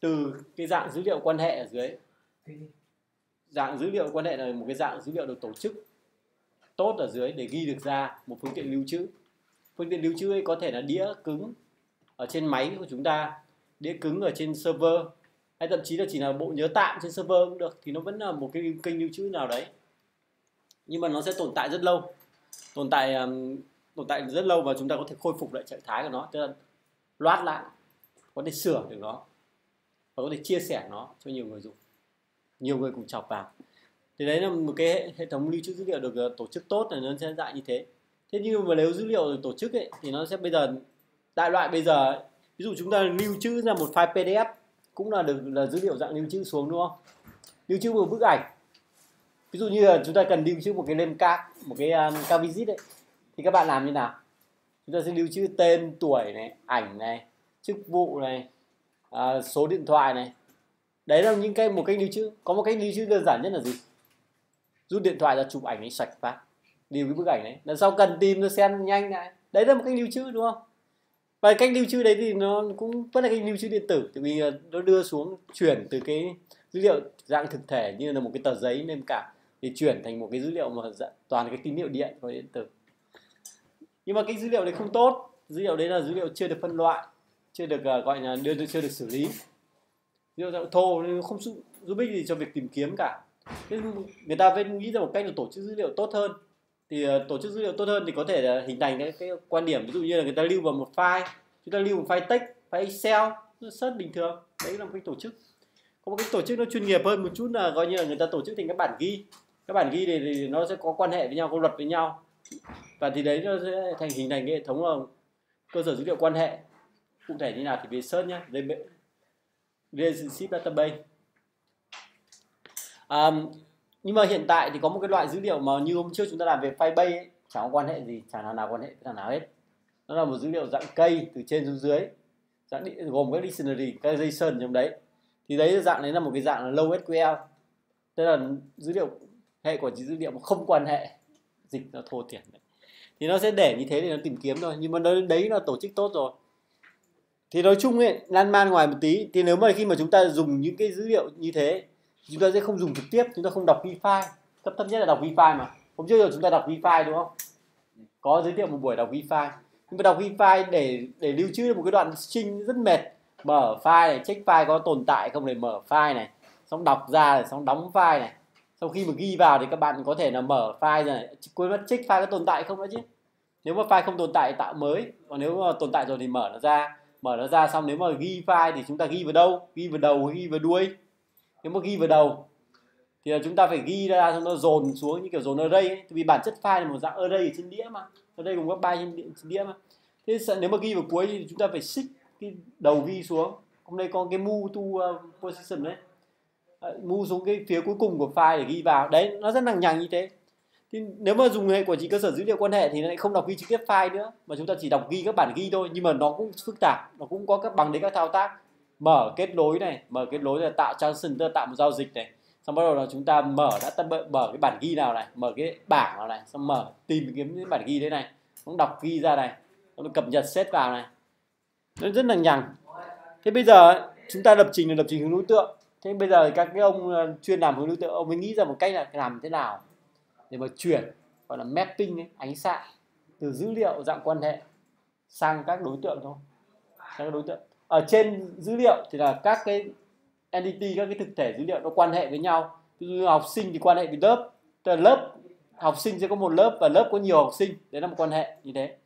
từ cái dạng dữ liệu quan hệ ở dưới. Dạng dữ liệu quan hệ là một cái dạng dữ liệu được tổ chức tốt ở dưới để ghi được ra một phương tiện lưu trữ. Phương tiện lưu trữ ấy có thể là đĩa cứng ở trên máy của chúng ta đĩa cứng ở trên server hay thậm chí là chỉ là bộ nhớ tạm trên server cũng được thì nó vẫn là một cái kênh lưu trữ nào đấy. Nhưng mà nó sẽ tồn tại rất lâu. Tồn tại um, tồn tại rất lâu và chúng ta có thể khôi phục lại trạng thái của nó tức là loát lại có thể sửa được nó và có thể chia sẻ nó cho nhiều người dùng. Nhiều người cùng chọc vào thì đấy là một cái hệ thống lưu trữ dữ liệu được ờ, tổ chức tốt là nó sẽ dạng như thế. Thế nhưng mà nếu dữ liệu được tổ chức ấy thì nó sẽ bây giờ đại loại bây giờ ví dụ chúng ta lưu trữ ra một file pdf cũng là được là dữ liệu dạng lưu trữ xuống đúng không? Lưu trữ một bức ảnh. Ví dụ như là chúng ta cần lưu trữ một cái lên card một cái um, card visit ấy thì các bạn làm như nào? Chúng ta sẽ lưu trữ tên tuổi này ảnh này chức vụ này à, số điện thoại này. Đấy là những cái một cách lưu trữ có một cách lưu trữ đơn giản nhất là gì? Rút điện thoại ra chụp ảnh ấy sạch phát. Lưu cái bức ảnh đấy. Lần sau cần tìm nó xem nhanh lại đấy là một cách lưu trữ đúng không? Và cách lưu trữ đấy thì nó cũng vẫn là cách lưu trữ điện tử. Tại vì à, nó đưa xuống chuyển từ cái dữ liệu dạng thực thể như là một cái tờ giấy lên cả thì chuyển thành một cái dữ liệu mà toàn cái tín hiệu điện và điện tử. Nhưng mà cái dữ liệu đấy không tốt. Dữ liệu đấy là dữ liệu chưa được phân loại chưa được uh, gọi là đưa chưa được xử lý. Dữ liệu thô không giúp giúp ích gì cho việc tìm kiếm cả. Thế người ta phải nghĩ ra một cách là tổ chức dữ liệu tốt hơn. Thì uh, tổ chức dữ liệu tốt hơn thì có thể là hình thành cái, cái quan điểm. Ví dụ như là người ta lưu vào một file chúng ta lưu một file text file excel rất bình thường. Đấy là một cái tổ chức. Có một cái tổ chức nó chuyên nghiệp hơn một chút là coi như là người ta tổ chức thành các bản ghi. Các bản ghi thì, thì nó sẽ có quan hệ với nhau có luật với nhau. Và thì đấy nó sẽ thành hình thành cái hệ thống ờ, cơ sở dữ liệu quan hệ cụ thể như nào thì về search nhé relationship database. Um, nhưng mà hiện tại thì có một cái loại dữ liệu mà như hôm trước chúng ta làm về Firebase ấy, chẳng có quan hệ gì chẳng nào nào quan hệ với thằng nào hết. Nó là một dữ liệu dạng cây từ trên xuống dưới dạng đi, gồm các dictionary các JSON trong đấy. Thì đấy dạng đấy là một cái dạng là low SQL tức là dữ liệu hệ của dữ liệu mà không quan hệ dịch nó thô thiển đấy. Thì nó sẽ để như thế để nó tìm kiếm thôi nhưng mà đấy là tổ chức tốt rồi thì nói chung ấy, lan man ngoài một tí. Thì nếu mà khi mà chúng ta dùng những cái dữ liệu như thế, chúng ta sẽ không dùng trực tiếp, chúng ta không đọc wifi file cấp thấp nhất là đọc wifi file mà. Hôm trước giờ chúng ta đọc wifi file đúng không? Có giới thiệu một buổi đọc wifi file nhưng mà đọc wifi file để để lưu trữ một cái đoạn string rất mệt. Mở file này, check file có tồn tại không để mở file này. Xong đọc ra này, xong đóng file này. Sau khi mà ghi vào thì các bạn có thể là mở file rồi quên mất check file có tồn tại không nữa chứ. Nếu mà file không tồn tại, tạo mới. Còn nếu mà tồn tại rồi thì mở nó ra mở nó ra xong nếu mà ghi file thì chúng ta ghi vào đâu? Ghi vào đầu ghi vào đuôi? Nếu mà ghi vào đầu thì là chúng ta phải ghi ra xong nó dồn xuống như kiểu dồn array ấy. vì bản chất file là một dạng array ở trên đĩa mà. Ở đây cùng các byte trên, trên đĩa mà. Thế nếu mà ghi vào cuối thì chúng ta phải xích cái đầu ghi xuống. Hôm nay có cái move to uh, position đấy. Move xuống cái phía cuối cùng của file để ghi vào. Đấy nó rất lằng nhằng như thế thì nếu mà dùng hệ quản trị cơ sở dữ liệu quan hệ thì nó lại không đọc ghi trực tiếp file nữa, mà chúng ta chỉ đọc ghi các bản ghi thôi. Nhưng mà nó cũng phức tạp, nó cũng có các bằng đấy các thao tác. Mở kết nối này, mở kết nối là tạo transaction tạo một giao dịch này. Xong bắt đầu là chúng ta mở, đã tân mở cái bản ghi nào này, mở cái bảng nào này, xong mở, tìm kiếm cái bản ghi đấy này. Cũng đọc ghi ra này nó cập nhật set vào này. Nó rất là nhằng. Thế bây giờ chúng ta lập trình là lập trình hướng đối tượng. Thế bây giờ các cái ông ờ, chuyên làm hướng đối tượng, ông mới nghĩ ra một cách là làm thế nào? Để mà chuyển gọi là mapping ấy, ánh xạ từ dữ liệu dạng quan hệ sang các đối tượng thôi. Sang các đối tượng. Ở trên dữ liệu thì là các cái entity các cái thực thể dữ liệu nó quan hệ với nhau. Ví dụ học sinh thì quan hệ với lớp tức là lớp học sinh sẽ có một lớp và lớp có nhiều học sinh. Đấy là một quan hệ như thế.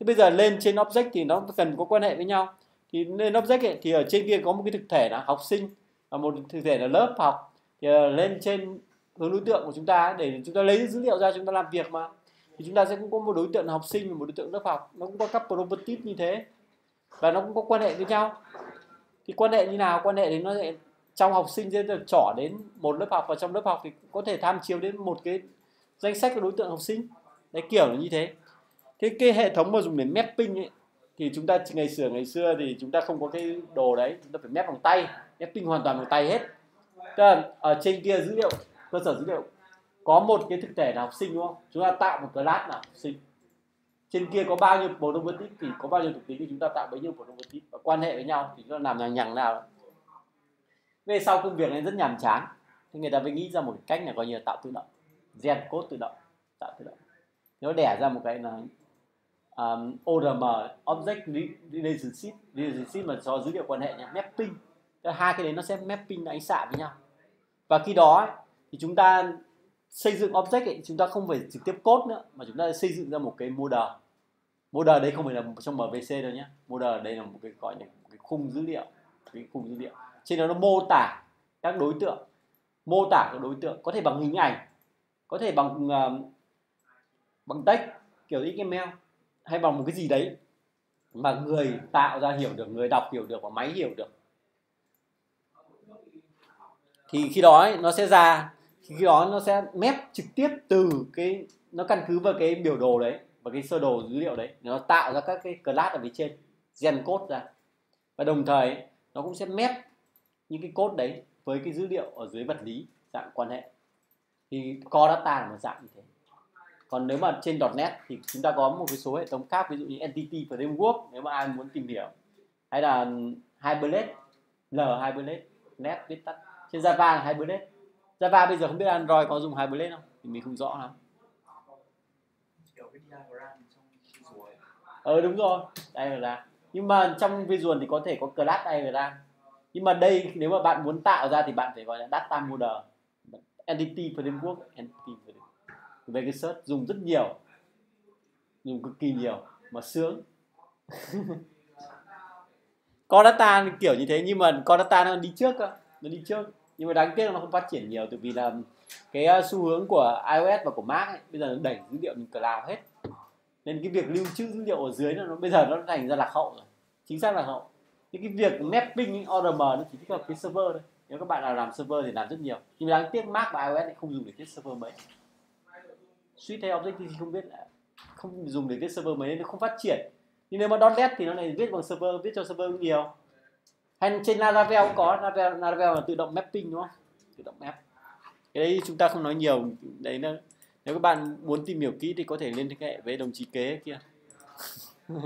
Thế bây giờ lên trên object thì nó cần có quan hệ với nhau. Thì lên object ấy, thì ở trên kia có một cái thực thể là học sinh và một thực thể là lớp học. Thì ờ, lên trên hướng đối tượng của chúng ta để chúng ta lấy dữ liệu ra chúng ta làm việc mà. Thì chúng ta sẽ cũng có một đối tượng là học sinh và một đối tượng lớp học. Nó cũng có các properties như thế. Và nó cũng có quan hệ với nhau. Thì quan hệ như nào? Quan hệ thì nó sẽ trong học sinh sẽ được trỏ đến một lớp học và trong lớp học thì có thể tham chiếu đến một cái danh sách của đối tượng học sinh. Đấy, kiểu là như thế. Thế cái hệ thống mà dùng để mapping ấy, thì chúng ta ngày xưa ngày xưa thì chúng ta không có cái đồ đấy. Chúng ta phải map bằng tay. Mapping hoàn toàn bằng tay hết. Tức là ở trên kia dữ liệu cơ sở dữ liệu. Có một cái thực thể là học sinh đúng không? Chúng ta tạo một class là học sinh. Trên kia có bao nhiêu bộ property thì có bao nhiêu thuộc tính thì chúng ta tạo bấy nhiêu bộ property và quan hệ với nhau thì chúng ta làm nhằng nhằng nào. Về sau công việc này rất nhàm chán. Thì người ta mới nghĩ ra một cách là coi như là tạo tự động. Gen code tự động. Tạo tự động. Nếu đẻ ra một cái là um, ORM Object Relationship. Relationship mà cho dữ liệu quan hệ nhé mapping. Hai cái đấy nó sẽ mapping ánh xạ với nhau. Và khi đó thì chúng ta xây dựng object ấy, chúng ta không phải trực tiếp code nữa mà chúng ta xây dựng ra một cái model. Model đây không phải là trong MVC đâu nhé model đây là một cái gọi là một cái khung dữ liệu cái khung dữ liệu. Trên đó nó mô tả các đối tượng mô tả các đối tượng có thể bằng hình ảnh có thể bằng uh, bằng text kiểu XML hay bằng một cái gì đấy mà người tạo ra hiểu được người đọc hiểu được và máy hiểu được. Thì khi đó ấy, nó sẽ ra khi đó nó sẽ map trực tiếp từ cái, nó căn cứ vào cái biểu đồ đấy và cái sơ đồ dữ liệu đấy nó tạo ra các cái class ở phía trên, gen code ra. Và đồng thời nó cũng sẽ map những cái code đấy với cái dữ liệu ở dưới vật lý, dạng quan hệ. Thì core data là một dạng như thế. Còn nếu mà trên .NET thì chúng ta có một cái số hệ thống khác, ví dụ như Entity Framework, nếu mà ai muốn tìm hiểu. Hay là Hibernate L Hibernate Net viết tắt. Trên Java là Hibernate Java bây giờ không biết Android có dùng Hibernate không? Thì mình không rõ lắm. Ờ đúng rồi. Diagram nhưng mà trong visual thì có thể có class diagram nhưng mà đây, nếu mà bạn muốn tạo ra thì bạn phải gọi là data model. Entity framework entity framework. Về cái search dùng rất nhiều. Dùng cực kỳ nhiều, mà sướng. Có data kiểu như thế, nhưng mà có data nó đi trước cơ. Nó đi trước nhưng mà đáng tiếc là nó không phát triển nhiều từ vì là cái ờ, xu hướng của iOS và của Mac ấy, bây giờ nó đẩy dữ liệu lên cloud hết. Nên cái việc lưu trữ dữ liệu ở dưới nó bây giờ nó thành ra lạc hậu rồi chính xác là hậu. Những cái việc mapping ORM nó chỉ thích hợp cái server thôi. Nếu các bạn nào làm server thì làm rất nhiều. Nhưng mà đáng tiếc Mac và iOS lại không dùng để viết server mấy suite hay thì không biết không dùng để viết server mấy nên nó không phát triển. Nhưng nếu mà .NET thì nó này viết bằng server viết cho server nhiều hay trên Laravel cũng có Laravel, Laravel là tự động mapping đúng không? Tự động map. Cái đấy chúng ta không nói nhiều. Đấy là nếu các bạn muốn tìm hiểu kỹ thì có thể liên hệ với đồng chí kế kia.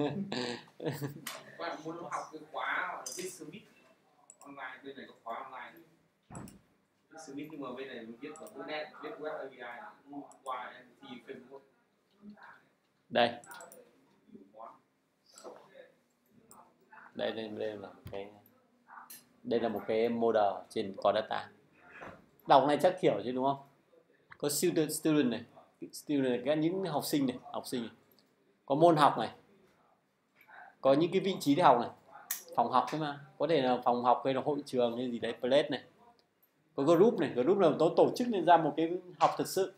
Bạn muốn học cái khóa viết Smith online bên này có khóa online. Viết Smith nhưng mà bên này viết bằng .NET viết web API qua NT framework đây. Đây đây đây là cái đây là một cái model trên core data. Đọc này chắc hiểu chứ, đúng không? Có student student này student này, các những học sinh này, học sinh này. có môn học này. Có những cái vị trí để học này. Phòng học thôi mà. Có thể là phòng học hay là hội trường hay gì đấy place này. Có group này. Group là tôi tổ chức nên ra một cái học thật sự.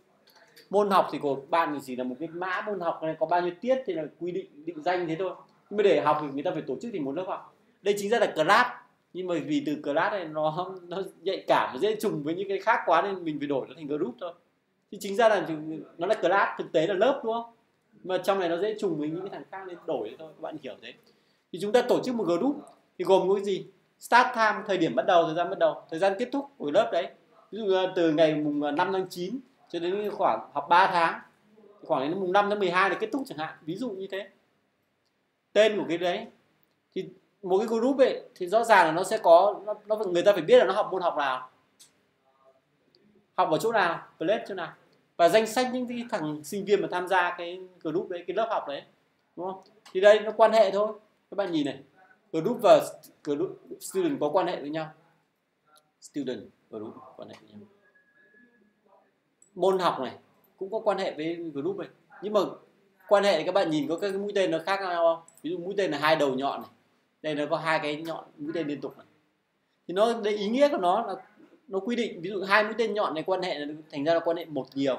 Môn học thì của bạn thì chỉ là một cái mã môn học này, có bao nhiêu tiết thì là quy định định danh thế thôi. Nhưng mà để học thì người ta phải tổ chức thì một lớp học. Đây chính ra là class nhưng mà vì từ class này nó nó nhạy cảm nó dễ trùng với những cái khác quá nên mình phải đổi nó thành group thôi. Thì chính ra là nó là class, thực tế là lớp, đúng không? Mà trong này nó dễ trùng với những cái thằng khác nên đổi thôi, các bạn hiểu thế. Thì chúng ta tổ chức một group, thì gồm có cái gì? Start time, thời điểm bắt đầu, thời gian bắt đầu, thời gian kết thúc của lớp đấy. Ví dụ từ ngày mùng à, 5 tháng 9 cho đến khoảng học 3 tháng khoảng đến mùng 5 tháng 12 là kết thúc chẳng hạn, ví dụ như thế. Tên của cái đấy, thì một cái group ấy thì rõ ràng là nó sẽ có nó, nó người ta phải biết là nó học môn học nào. Học ở chỗ nào place chỗ nào. Và danh sách những cái thằng sinh viên mà tham gia cái group đấy cái lớp học đấy đúng không? Thì đây nó quan hệ thôi. Các bạn nhìn này group và group student có quan hệ với nhau. Student group quan hệ với nhau. Môn học này cũng có quan hệ với group này. Nhưng mà quan hệ thì các bạn nhìn có các cái mũi tên nó khác nhau không? Ví dụ mũi tên là hai đầu nhọn này đây nó có hai cái nhọn, mũi tên liên tục này. Thì nó, đấy, ý nghĩa của nó là nó quy định, ví dụ hai mũi tên nhọn này quan hệ là thành ra là quan hệ một nhiều.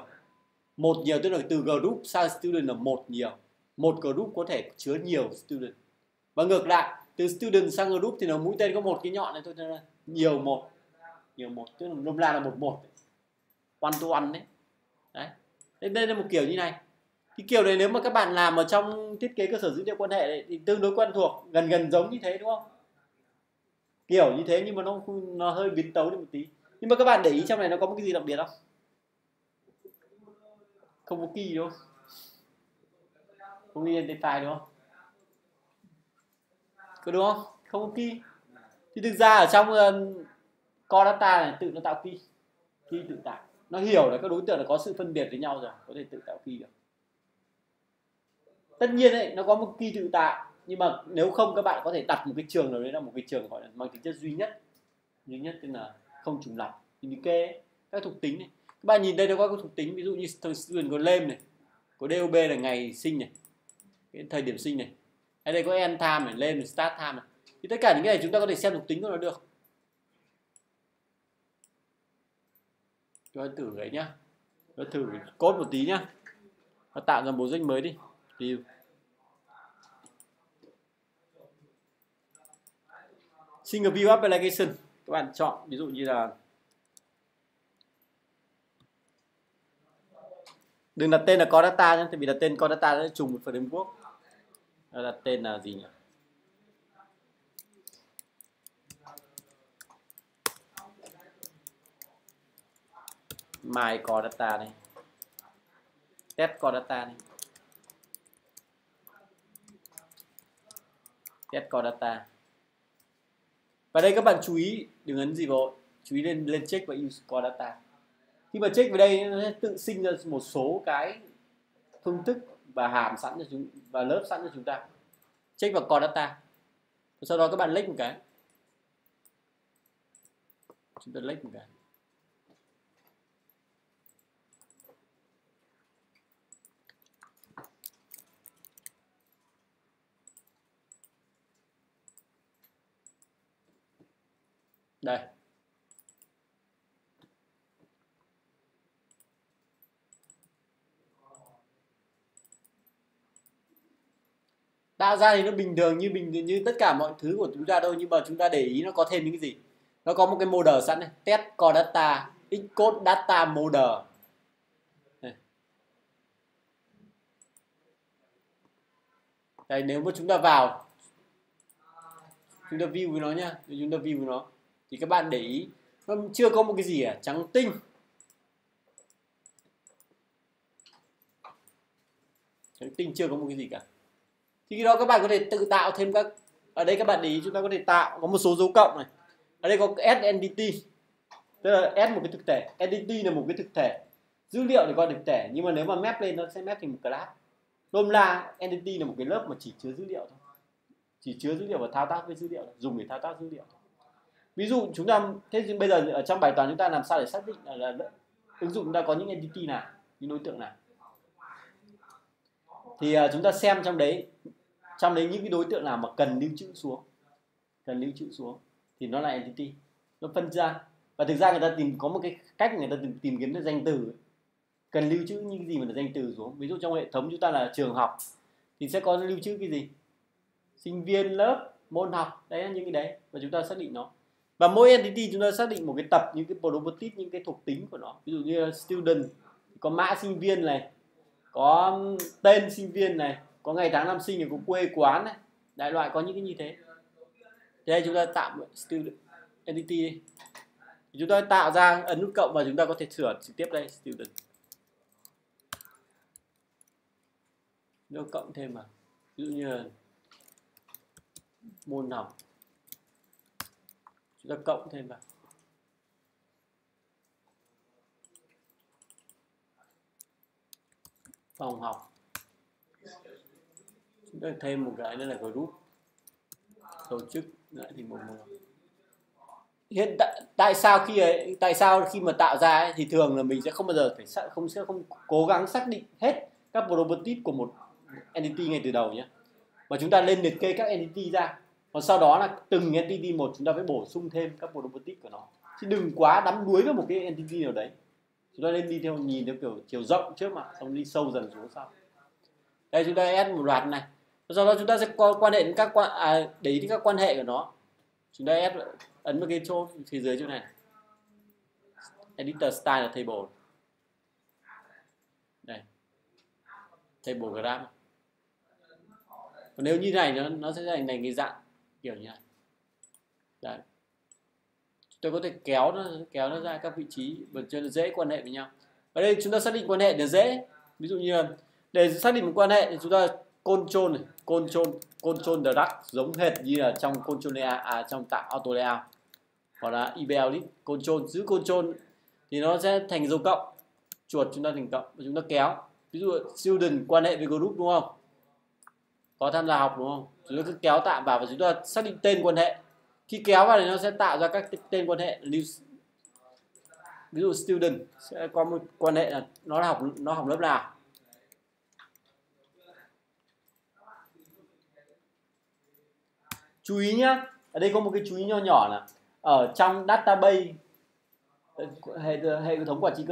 Một nhiều tức là từ group sang student là một nhiều. Một group có thể chứa nhiều student. Và ngược lại, từ student sang group thì nó mũi tên có một cái nhọn này thôi là nhiều một. Nhiều một, tức là nôm la là một một. One to one đấy. Đấy, đây là một kiểu như này cái kiểu này nếu mà các bạn làm ở trong thiết kế cơ sở dữ liệu quan hệ thì tương đối quen thuộc, gần gần giống như thế, đúng không? Kiểu như thế nhưng mà nó nó hơi biến tấu đi một tí. Nhưng mà các bạn để ý trong này nó có một cái gì đặc biệt không? Không có kỳ đúng không? Không identify, đúng không? Có đúng không? Không có key. Thì thực ra ở trong ờ, core data này tự nó tạo key key tự tạo. Nó hiểu là các đối tượng là có sự phân biệt với nhau rồi, có thể tự tạo key được tất nhiên ấy nó có một kỳ tự tạo nhưng mà nếu không các bạn có thể đặt một cái trường nào đấy là một cái trường gọi là mang tính chất duy nhất. Duy nhất tức là không trùng lặp thì kê các thuộc tính này. Các bạn nhìn đây nó có các thuộc tính ví dụ như student có lem này có dob là ngày sinh này cái thời điểm sinh này. Ở đây có end time này lên này, start time này. Thì tất cả những cái này chúng ta có thể xem thuộc tính của nó được. Cho thử đấy nhá. Nó thử code một tí nhá. Nó tạo ra một danh mới đi view single view application. Các bạn chọn, ví dụ như là đừng đặt tên là có data nhé vì đặt tên có data nó trùng một framework đặt tên là gì nhỉ? Mai core data này. Test core data này. Get core data. Và đây các bạn chú ý, đừng ấn gì vội chú ý lên lên check và use core data. Khi mà check vào đây, nó sẽ tự sinh ra một số cái phương thức và hàm sẵn cho chúng, và lớp sẵn cho chúng ta. Check vào core data. Sau đó các bạn lách một cái. Chúng ta lách một cái. Đây. Tạo ra thì nó bình thường như bình, như tất cả mọi thứ của chúng ta thôi, nhưng mà chúng ta để ý nó có thêm những cái gì? Nó có một cái model sẵn này, test core data xcode data model đây, nếu mà chúng ta vào, chúng ta view với nó nhá, chúng ta view với nó thì các bạn để ý, nó chưa có một cái gì à trắng tinh. Trắng tinh chưa có một cái gì cả. Thì khi đó các bạn có thể tự tạo thêm các, ở đây các bạn để ý, chúng ta có thể tạo, có một số dấu cộng này. Ở đây có SNDT tức là S một cái thực thể entity là một cái thực thể. Dữ liệu thì gọi thực thể, nhưng mà nếu mà map lên nó sẽ map thành một class. Nôm la entity là một cái lớp mà chỉ chứa dữ liệu thôi. Chỉ chứa dữ liệu và thao tác với dữ liệu, dùng để thao tác dữ liệu ví dụ chúng ta thế bây giờ ở trong bài toán chúng ta làm sao để xác định là, là, là ứng dụng chúng ta có những entity nào những đối tượng nào? Thì uh, chúng ta xem trong đấy trong đấy những cái đối tượng nào mà cần lưu trữ xuống cần lưu trữ xuống thì nó là entity nó phân ra. Và thực ra người ta tìm có một cái cách người ta tìm, tìm kiếm được danh từ cần lưu trữ những cái gì mà là danh từ xuống. Ví dụ trong hệ thống chúng ta là trường học thì sẽ có lưu trữ cái gì? Sinh viên lớp môn học đấy là những cái đấy và chúng ta xác định nó và mỗi entity chúng ta xác định một cái tập, những cái property những cái thuộc tính của nó. Ví dụ như student, có mã sinh viên này, có tên sinh viên này, có ngày tháng năm sinh này, có quê quán này. Đại loại có những cái như thế. Thế đây chúng ta tạo student, entity đi. Chúng ta tạo ra ấn nút cộng và chúng ta có thể sửa trực tiếp đây, student. Nó cộng thêm mà ví dụ như là môn học chúng ta cộng thêm vào. Phòng học. Chúng ta thêm một cái nữa là group. Tổ chức lại thì một một hiện tại tại sao khi ấy, tại sao khi mà tạo ra ấy, thì thường là mình sẽ không bao giờ phải không sẽ không cố gắng xác định hết các property của một entity ngay từ đầu nhé mà chúng ta lên liệt kê các entity ra còn sau đó là từng entity một chúng ta phải bổ sung thêm các property của nó. Chứ đừng quá đắm đuối vào một cái entity nào đấy. Chúng ta nên đi theo nhìn theo kiểu chiều rộng trước mà xong đi sâu dần xuống sau. Đây chúng ta add một loạt này. Sau đó chúng ta sẽ quan hệ đến các quan à, để ý đến các quan hệ của nó. Chúng ta add ấn vào cái chỗ phía dưới chỗ này. Editor style là table. Đây. Table graph. Còn nếu như này nó nó sẽ thành thành cái dạng kiểu như này đấy. Tôi có thể kéo nó kéo nó ra các vị trí và cho nó dễ quan hệ với nhau. Ở đây chúng ta xác định quan hệ để dễ. Ví dụ như để xác định một quan hệ thì chúng ta control này control control direct giống hệt như là trong control layout à, trong tạo auto layout. Hoặc là IBLX control giữ control thì nó sẽ thành dấu cộng. Chuột chúng ta thành cộng và chúng ta kéo. Ví dụ student quan hệ với group đúng không? Có tham gia học, đúng không? Chúng ta cứ kéo tạm vào và chúng ta xác định tên quan hệ. Khi kéo vào thì nó sẽ tạo ra các tên quan hệ ví dụ student sẽ có một quan hệ là nó học nó học lớp nào? Chú ý nhá, ở đây có một cái chú ý nho nhỏ là ở trong database ờ, hệ hệ thống quản trị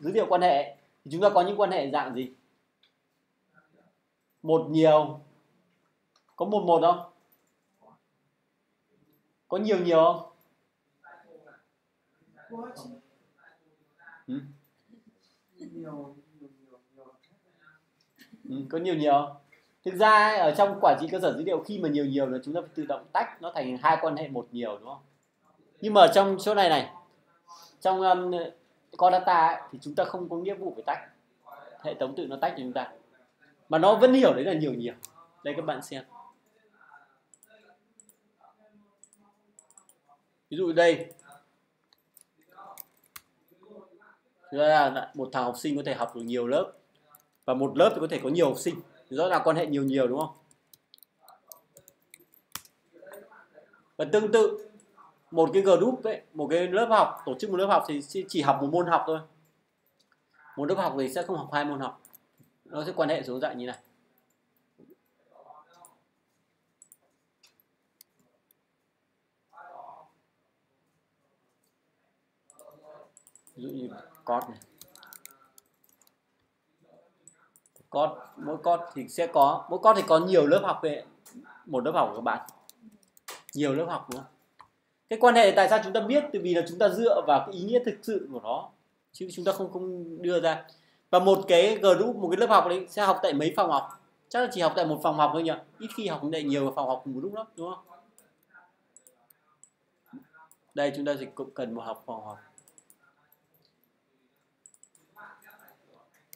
dữ liệu quan hệ thì chúng ta có những quan hệ dạng gì? Một nhiều có một một không? Có nhiều nhiều không? Ừ? Ừ, có nhiều nhiều thực ra ở trong quản trị cơ sở dữ liệu khi mà nhiều nhiều là chúng ta phải tự động tách nó thành hai quan hệ một nhiều đúng không? Nhưng mà trong chỗ này này trong um, core data ấy, thì chúng ta không có nghĩa vụ phải tách. Hệ thống tự nó tách cho chúng ta. Mà nó vẫn hiểu đấy là nhiều nhiều. Đây các bạn xem ví dụ đây. Chúng là một thằng học sinh có thể học được nhiều lớp. Và một lớp thì có thể có nhiều học sinh. Rõ là quan hệ nhiều nhiều, đúng không? Và tương tự, một cái group ấy, một cái lớp học, tổ chức một lớp học thì chỉ học một môn học thôi. Một lớp học thì sẽ không học hai môn học. Nó sẽ quan hệ xuống dạng như này. Ví dụ như code này. Code mỗi code thì sẽ có, mỗi code thì có nhiều lớp học về, một lớp học của các bạn. Nhiều lớp học, đúng không? Cái quan hệ tại sao chúng ta biết? Từ vì là chúng ta dựa vào cái ý nghĩa thực sự của nó, chứ chúng ta không không đưa ra. Và một cái group, một cái lớp học đấy sẽ học tại mấy phòng học? Chắc là chỉ học tại một phòng học thôi nhỉ? Ít khi học tại nhiều phòng học cùng một lúc lắm, đúng không? Đây, chúng ta chỉ cần một học phòng học.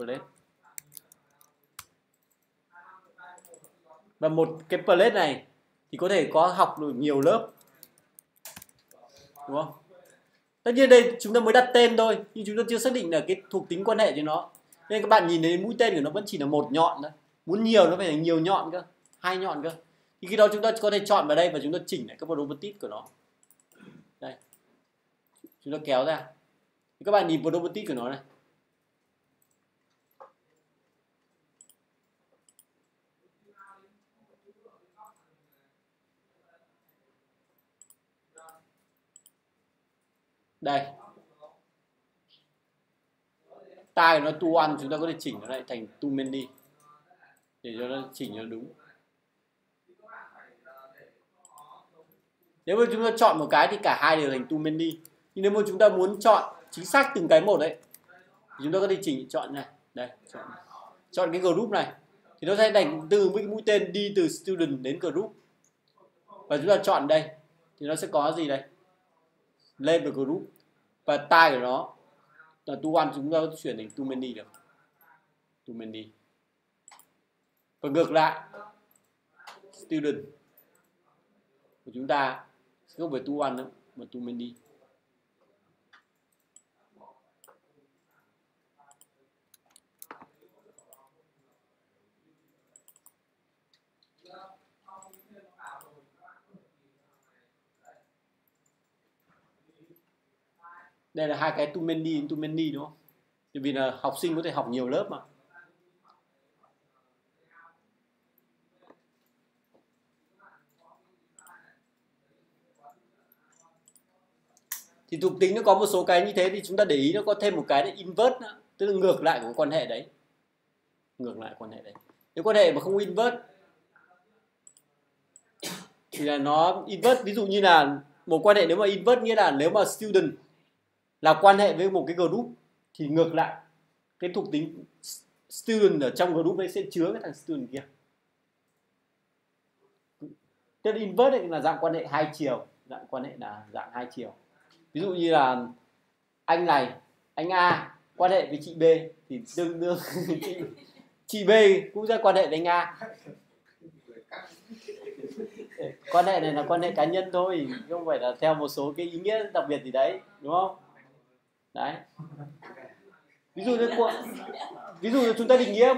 Plate. Và một cái plate này thì có thể có học được nhiều lớp. Đúng không? Tất nhiên đây chúng ta mới đặt tên thôi, nhưng chúng ta chưa xác định là cái thuộc tính quan hệ cho nó. Nên các bạn nhìn thấy mũi tên của nó vẫn chỉ là một nhọn thôi. Muốn nhiều nó phải là nhiều nhọn cơ, hai nhọn cơ. Thì khi đó chúng ta có thể chọn vào đây và chúng ta chỉnh lại các properties của nó. Đây. Chúng ta kéo ra. Các bạn nhìn properties của nó này. Đây. Tai nó tu ăn, chúng ta có thể chỉnh nó lại thành tu many để cho nó chỉnh cho nó đúng. Nếu mà chúng ta chọn một cái thì cả hai đều thành tu many nhưng nếu mà chúng ta muốn chọn chính xác từng cái một đấy, thì chúng ta có thể chỉnh, chọn này. Đây, chọn chọn cái group này. Thì nó sẽ đánh từ cái mũi tên đi từ student đến group. Và chúng ta chọn đây. Thì nó sẽ có gì đây? Lên vào group và tai của nó. Là tu one, chúng ta chuyển thành tu many được. Tu many. Và ngược lại, student. Của chúng ta không phải tu one nữa, mà tu many. Đây là hai cái too many too many đúng không? Vì là học sinh có thể học nhiều lớp mà. Thì thuộc tính nó có một số cái như thế thì chúng ta để ý nó có thêm một cái là invert nữa, tức là ngược lại của quan hệ đấy. Ngược lại quan hệ đấy. Nếu quan hệ mà không invert, thì là nó invert. Ví dụ như là một quan hệ nếu mà invert nghĩa là nếu mà student là quan hệ với một cái group thì ngược lại cái thuộc tính student ở trong group đấy sẽ chứa cái thằng student kia. Tức inverse là dạng quan hệ hai chiều dạng quan hệ là dạng hai chiều. Ví dụ như là anh này anh A quan hệ với chị B thì tương đương chị, chị B cũng sẽ quan hệ với anh A. Quan hệ này là quan hệ cá nhân thôi không phải là theo một số cái ý nghĩa đặc biệt gì đấy đúng không? Đấy. Ví dụ như ví dụ như chúng ta định nghĩa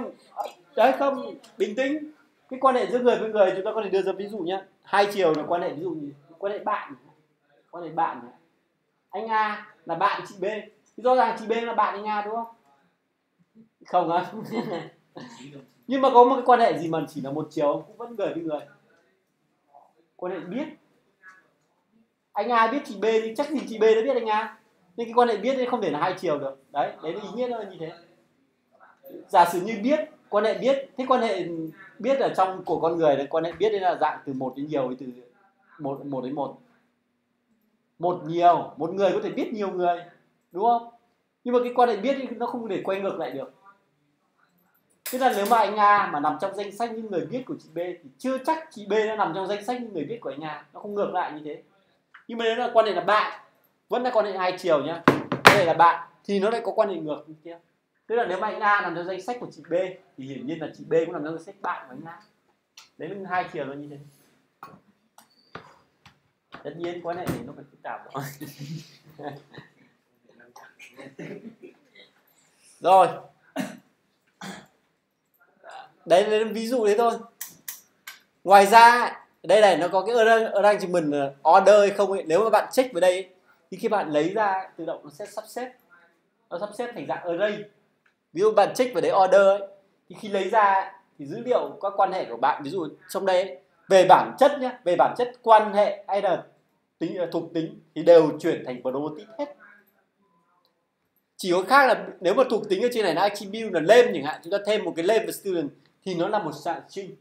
đấy, không, bình tĩnh. Cái quan hệ giữa người với người, chúng ta có thể đưa ra ví dụ nhé hai chiều là quan hệ, ví dụ như quan hệ bạn quan hệ bạn anh A là bạn chị B. Thì rõ ràng chị B là bạn anh A, đúng không? Không á. Nhưng mà có một cái quan hệ gì mà chỉ là một chiều, cũng vẫn người với người? Quan hệ biết. Anh A biết chị B thì chắc gì chị B đã biết anh A? Nhưng cái quan hệ biết ấy không thể là hai chiều được. Đấy đấy là ý nghĩa nó là như thế. Giả sử như biết, quan hệ biết, thế quan hệ biết ở trong của con người là quan hệ biết đấy là dạng từ một đến nhiều từ một một đến một? Một nhiều, một người có thể biết nhiều người, đúng không? Nhưng mà cái quan hệ biết thì nó không thể quay ngược lại được. Tức là nếu mà anh A mà nằm trong danh sách những người biết của chị B thì chưa chắc chị B nó nằm trong danh sách những người biết của anh A. Nó không ngược lại như thế. Nhưng mà nếu là quan hệ là bạn vẫn là quan hệ hai chiều nhá. Đây là bạn thì nó lại có quan hệ ngược như kia. Tức là nếu mà anh A nằm trong danh sách của chị B thì hiển nhiên là chị B cũng nằm trong danh sách bạn của anh A. Đấy là hai chiều nó như thế. Tất nhiên quan hệ thì nó phải phức tạp rồi. Rồi. Đấy là ví dụ đấy thôi. Ngoài ra đây này nó có cái arrangement order hay không ấy. Nếu mà bạn check vào đây ấy, thì khi bạn lấy ra tự động nó sẽ sắp xếp. Nó sắp xếp thành dạng array. Ví dụ bạn check vào đấy order ấy, thì khi lấy ra thì dữ liệu các quan hệ của bạn ví dụ trong đây ấy, về bản chất nhé về bản chất quan hệ hay là tính à, thuộc tính thì đều chuyển thành property hết. Chỉ có khác là nếu mà thuộc tính ở trên này nó attribute là name chẳng hạn chúng ta thêm một cái name và student thì nó là một dạng string.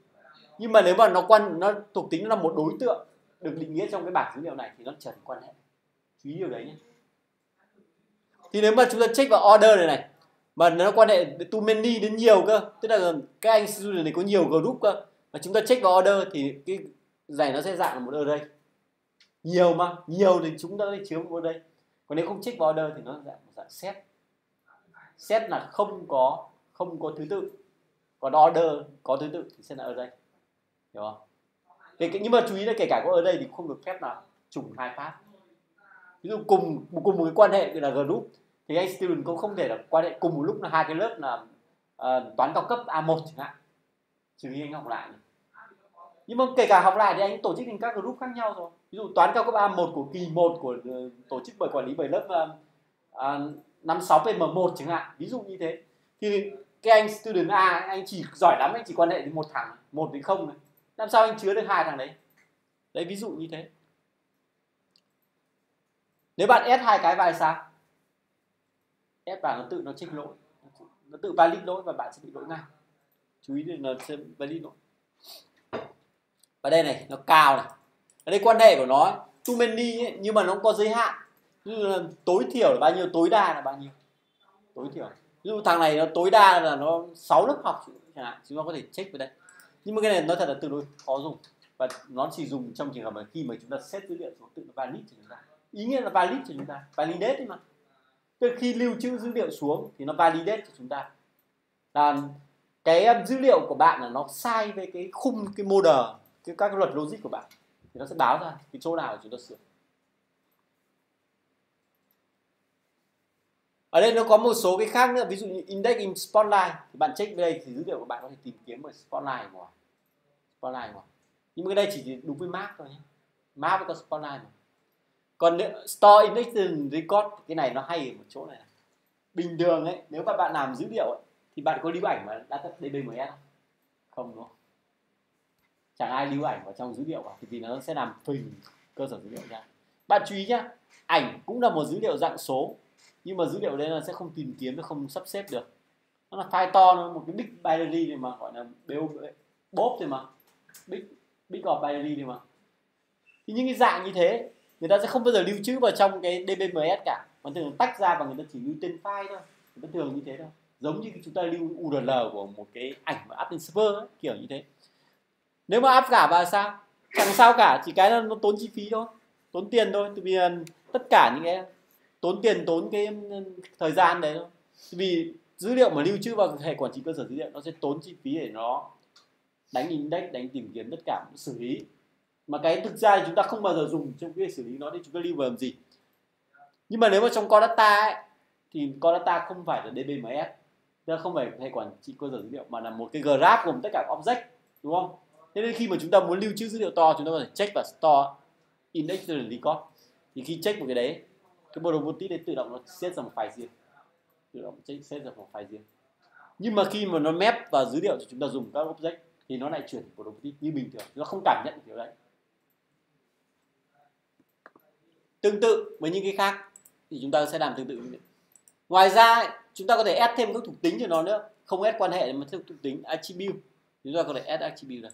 Nhưng mà nếu mà nó quan nó thuộc tính nó là một đối tượng được định nghĩa trong cái bảng dữ liệu này thì nó trở thành quan hệ chú ý điều đấy nhé. Thì nếu mà chúng ta check vào order này này, mà nó quan hệ to many đến nhiều cơ, tức là các anh student này có nhiều group cơ, mà chúng ta check vào order thì cái giải nó sẽ dạng là một array. Nhiều mà, nhiều thì chúng ta sẽ chứa một đây. Còn nếu không check vào order thì nó dạng một dạng set. Set là không có không có thứ tự. Còn order có thứ tự thì sẽ là array. Hiểu không? Thế nhưng mà chú ý là kể cả có ở đây thì không được phép là trùng hai phát ví dụ cùng cùng một cái quan hệ là group thì anh student cũng không thể là quan hệ cùng một lúc là hai cái lớp là uh, toán cao cấp A1 chẳng hạn. Trừ khi anh học lại. Nhưng mà kể cả học lại thì anh tổ chức thành các group khác nhau rồi. Ví dụ toán cao cấp A1 của kỳ 1 của uh, tổ chức bởi quản lý bởi lớp uh, năm sáu PM1 chẳng hạn. Ví dụ như thế. Thì cái anh student A anh chỉ giỏi lắm anh chỉ quan hệ với một thằng một đến không này. Làm sao anh chứa được hai thằng đấy? Đấy ví dụ như thế nếu bạn ép hai cái vào sao ép vào nó tự nó trích lỗi nó tự valid lỗi và bạn sẽ bị lỗi ngay. Chú ý là nó sẽ valid lỗi. Và đây này nó cao này. Ở đây quan hệ của nó too many ấy, nhưng mà nó có giới hạn. Như là tối thiểu là bao nhiêu tối đa là bao nhiêu? Tối thiểu. Ví dụ thằng này nó tối đa là nó 6 lớp học chẳng hạn. Chúng ta có thể check vào đây. Nhưng mà cái này nó thật là tương đối khó dùng. Và nó chỉ dùng trong trường hợp mà khi mà chúng ta xét dữ liệu xuống tự nó valid cho chúng ta ý nghĩa là valid cho chúng ta, validate đấy mà. Tức khi lưu trữ dữ liệu xuống thì nó validate cho chúng ta. Là cái um, dữ liệu của bạn là nó sai với cái khung, cái model, cái, các cái luật logic của bạn. Thì nó sẽ báo ra cái chỗ nào chúng ta sửa. Ở đây nó có một số cái khác nữa. Ví dụ như index in spotlight. Thì bạn check về đây thì dữ liệu của bạn có thể tìm kiếm ở spotlight ngoài spotlight ngoài nhưng mà cái đây chỉ đúng với map thôi nhé. Map với có spotlight mà còn store index record cái này nó hay ở một chỗ này, này. bình thường ấy nếu mà bạn làm dữ liệu ấy, thì bạn có lưu ảnh mà đã DB10S không? Không đúng không? Chẳng ai lưu ảnh vào trong dữ liệu cả thì vì nó sẽ làm phình cơ sở dữ liệu ra bạn chú ý nhá ảnh cũng là một dữ liệu dạng số nhưng mà dữ liệu đấy là sẽ không tìm kiếm nó không sắp xếp được. Nó là file to nó một cái big binary này mà gọi là BO bốp thì mà. Big big of binary này mà. Thì những cái dạng như thế người ta sẽ không bao giờ lưu trữ vào trong cái DBMS cả. Mà thường tách ra và người ta chỉ lưu tên file thôi. Người ta thường như thế thôi. Giống như chúng ta lưu URL của một cái ảnh mà up lên server ấy, kiểu như thế. Nếu mà áp cả vào sao? Chẳng sao cả chỉ cái là nó tốn chi phí thôi. Tốn tiền thôi. Tại vì ờ, tất cả những cái tốn tiền tốn cái ừ, thời gian đấy thôi. Vì dữ liệu mà lưu trữ vào hệ quản trị cơ sở dữ liệu nó sẽ tốn chi phí để nó đánh index đánh tìm kiếm tất cả xử lý mà cái thực ra thì chúng ta không bao giờ dùng trong cái xử lý nó thì chúng ta lưu vào làm gì. Nhưng mà nếu mà trong core data ấy, thì core data không phải là DBMS tức không phải hay quản trị cơ sở dữ liệu mà là một cái graph gồm tất cả object đúng không? Thế nên khi mà chúng ta muốn lưu trữ dữ liệu to chúng ta có thể check và store index record. Thì khi check một cái đấy cái bộ robotic đấy tự động nó xét ra một file riêng. Tự động check xét ra một file riêng. Nhưng mà khi mà nó map vào dữ liệu thì chúng ta dùng các object thì nó lại chuyển bộ robotic như bình thường. Nó không cảm nhận kiểu đấy. Tương tự với những cái khác thì chúng ta sẽ làm tương tự như vậy ngoài ra chúng ta có thể add thêm các thuộc tính cho nó nữa. Không add quan hệ mà thêm thuộc tính attribute. Chúng ta có thể add attribute này.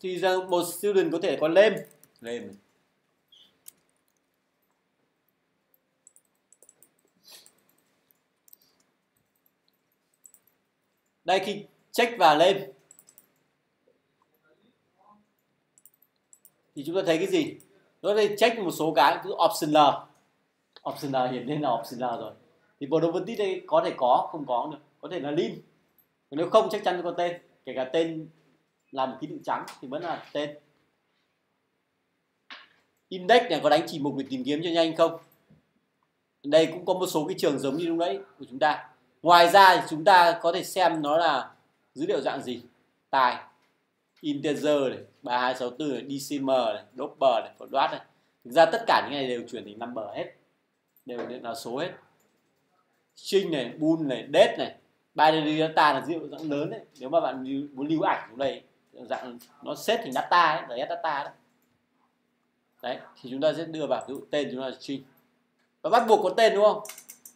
Thì rằng một student có thể có lên. Lên. Đây khi check và lên. Thì chúng ta thấy cái gì nó đây check một số cái cứ option L. Option L hiện lên là option L rồi. Thì probability đây có thể có, không có được. Có thể là lim nếu không chắc chắn có tên. Kể cả tên là một ký tự trắng thì vẫn là tên. Index này có đánh chỉ mục để tìm kiếm cho nhanh không? Đây cũng có một số cái trường giống như lúc đấy của chúng ta. Ngoài ra thì chúng ta có thể xem nó là dữ liệu dạng gì? Tài integer này 3264 này decimal này doppler này float này. Thực ra tất cả những này đều chuyển thành number hết. Đều là số hết. String này bool này date này binary data là dữ liệu dạng lớn đấy. Nếu mà bạn muốn lưu ảnh xuống đây dạng nó xếp thành data ấy, là data đấy. Đấy thì chúng ta sẽ đưa vào ví dụ tên chúng ta là string. Và bắt buộc có tên đúng không?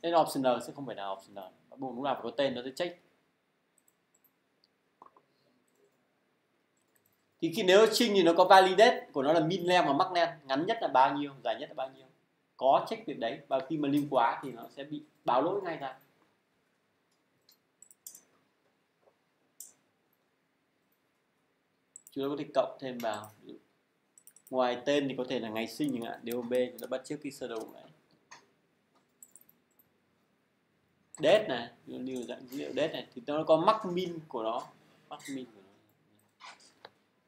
Nên optional sẽ không phải là optional. Bắt buộc lúc nào phải có tên nó sẽ check. Thì khi nếu trinh thì nó có validate của nó là min length và max length ngắn nhất là bao nhiêu, dài nhất là bao nhiêu, có check việc đấy và khi mà lưu quá thì nó sẽ bị báo lỗi ngay ra. Chúng ta có thể cộng thêm vào. Ngoài tên thì có thể là ngày sinh chẳng hạn DOB chúng ta bắt trước cái sơ đồ này. Date này, như dạng dữ liệu date này, thì nó có max min của nó max min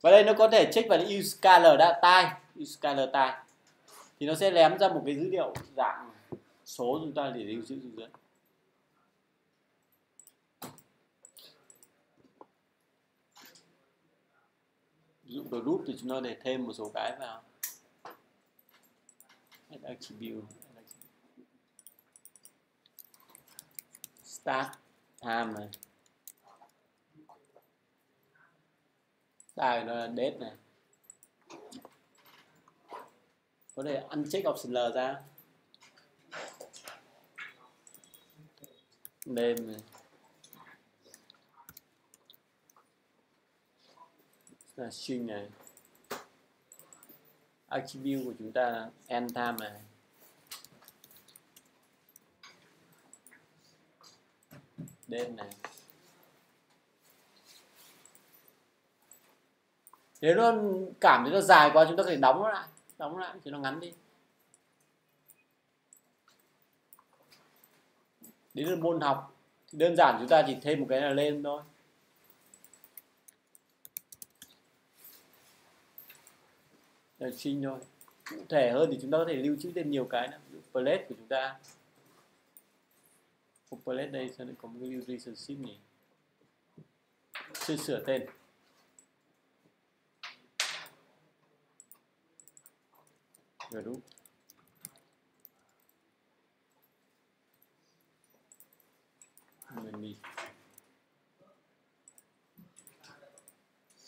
và đây nó có thể check vào use scalar data use scalar thì nó sẽ ném ra một cái dữ liệu dạng số chúng ta để lưu trữ xuống dưới ví dụ group thì chúng ta để thêm một số cái vào. Add attribute. Start time này. Đây, nó là date này. Có thể uncheck option L ra. Name này. Là string này. Attribute của chúng ta là end time này. Đêm này. Nếu nó cảm thấy nó dài quá, chúng ta có thể đóng nó lại, đóng nó lại thì nó ngắn đi. Đến là môn học, thì đơn giản chúng ta chỉ thêm một cái là lên thôi. Là trinh thôi. Cụ thể hơn thì chúng ta có thể lưu trữ thêm nhiều cái nữa. Plate của chúng ta. Một plate đây sẽ có một cái relationship nhỉ? Chưa sửa tên. Dạ, group mình đi.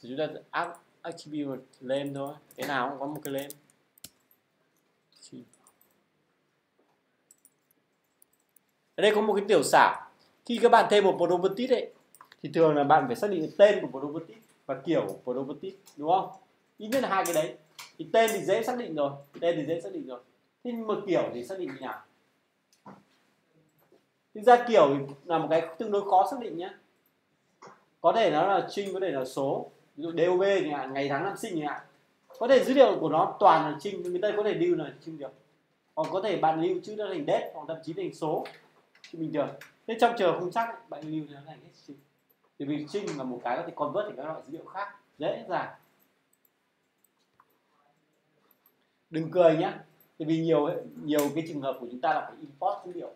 Thì chúng ta áp attribute lên thôi. Cái nào cũng có một cái lên. Ở đây có một cái tiểu xảo. Khi các bạn thêm một property đấy thì thường là bạn phải xác định tên của property và kiểu của property đúng không? Ít nhất là hai cái đấy thì tên thì dễ xác định rồi, tên thì dễ xác định rồi. Thì một kiểu thì xác định như nào? Thực ra kiểu là một cái tương đối khó xác định nhé có thể nó là trinh có thể là số. Ví dụ DOB thì hạn, ngày tháng năm sinh thì hạn. Có thể dữ liệu của nó toàn là trinh người ta có thể lưu là trinh được. Hoặc có thể bạn lưu chữ nó thành date, hoặc thậm chí thành số. Thì bình thường. Thế trong chờ không chắc bạn lưu nó thành string. Thì vì trinh là một cái có thể convert thành các loại dữ liệu khác, dễ dàng. Đừng cười nhá. Tại vì nhiều nhiều cái trường hợp của chúng ta là phải import dữ liệu.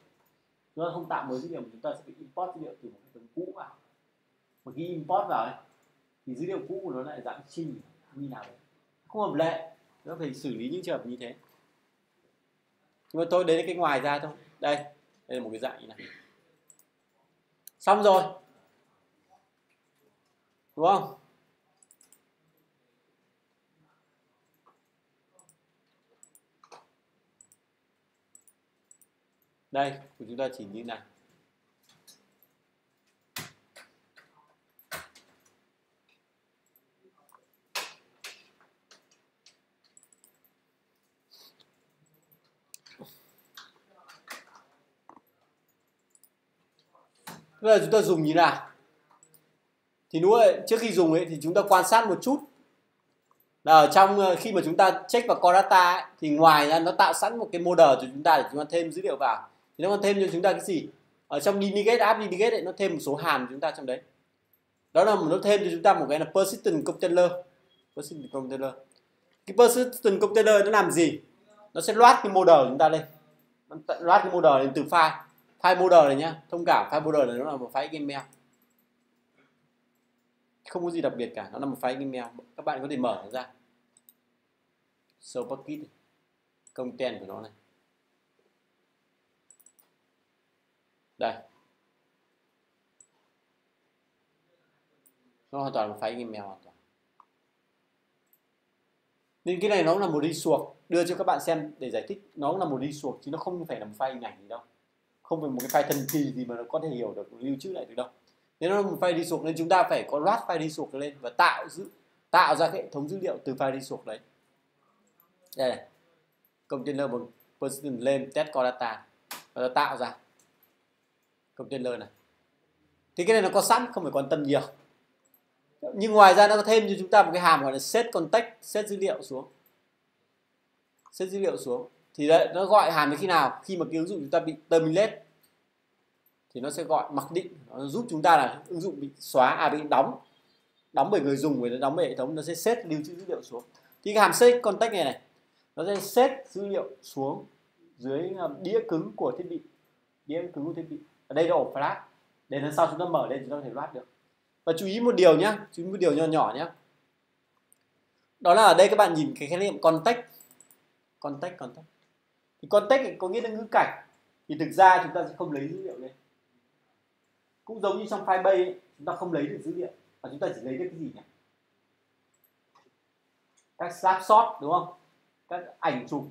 Chúng ta không tạo mới dữ liệu mà chúng ta sẽ phải import dữ liệu từ một cái tầng cũ vào. Mà khi import vào ấy, thì dữ liệu cũ của nó lại dạng trinh như nào đấy. Không hợp lệ. Nó phải xử lý những trường hợp như thế. Nhưng mà tôi đến cái ngoài ra thôi. Đây đây là một cái dạng như này. Xong rồi. Đúng không? Đây của chúng ta chỉ như này. Bây giờ chúng ta dùng như nào? Thì đúng rồi, trước khi dùng ấy thì chúng ta quan sát một chút. Là ở trong ờ, khi mà chúng ta check vào core data ấy, thì ngoài ra nó tạo sẵn một cái model cho chúng ta để chúng ta thêm dữ liệu vào thì nó còn thêm cho chúng ta cái gì? Ở trong Dynigate app Dynigate ấy, nó thêm một số hàm chúng ta trong đấy. Đó là nó thêm cho chúng ta một cái là persistent container. Persistent container. Cái persistent container nó làm gì? Nó sẽ loát cái model của chúng ta lên. Nó loát cái model lên từ file. File model này nhá thông cảm file model này nó là một file email không có gì đặc biệt cả nó là một file email các bạn có thể mở nó ra. Show bucket. Content của nó này. Đây. Nó hoàn toàn là một file email hoàn toàn. Nên cái này nó là một đi suộc đưa cho các bạn xem để giải thích. Nó là một đi suộc chứ nó không phải là một file hình ảnh gì đâu. Không phải một cái file thần kỳ gì mà nó có thể hiểu được, lưu trữ lại được đâu. Nên nó là một file đi suộc nên chúng ta phải có loát file đi suộc lên và tạo dữ tạo ra hệ thống dữ liệu từ file đi suộc đấy. Đây này. Container bằng person lên test core data và tạo ra container này. Thì cái này nó có sẵn, không phải quan tâm nhiều. Nhưng ngoài ra nó có thêm cho chúng ta một cái hàm gọi là set context, set dữ liệu xuống. Set dữ liệu xuống. Thì đấy, nó gọi hàm đến khi nào? Khi mà cái ứng dụng chúng ta bị terminate, thì nó sẽ gọi mặc định. Nó giúp chúng ta là ứng dụng bị xóa à bị đóng. Đóng bởi người dùng, người nó đóng bởi hệ thống, nó sẽ set lưu trữ dữ liệu xuống. Thì cái hàm set context này này, nó sẽ set dữ liệu xuống dưới à, đĩa cứng của thiết bị. Đĩa cứng của thiết bị ở đây là ổ flash. Để lần sau chúng ta mở lên chúng ta có thể loát được. Và chú ý một điều nhé chú ý một điều nhỏ nhỏ nhé đó là ở đây các bạn nhìn cái khái niệm context. Context context. Thì context có nghĩa là ngữ cảnh. Thì thực ra chúng ta sẽ không lấy dữ liệu lên. Cũng giống như trong file bay ấy, chúng ta không lấy được dữ liệu. Và chúng ta chỉ lấy được cái gì nhỉ? Các snapshot đúng không? Các ảnh chụp.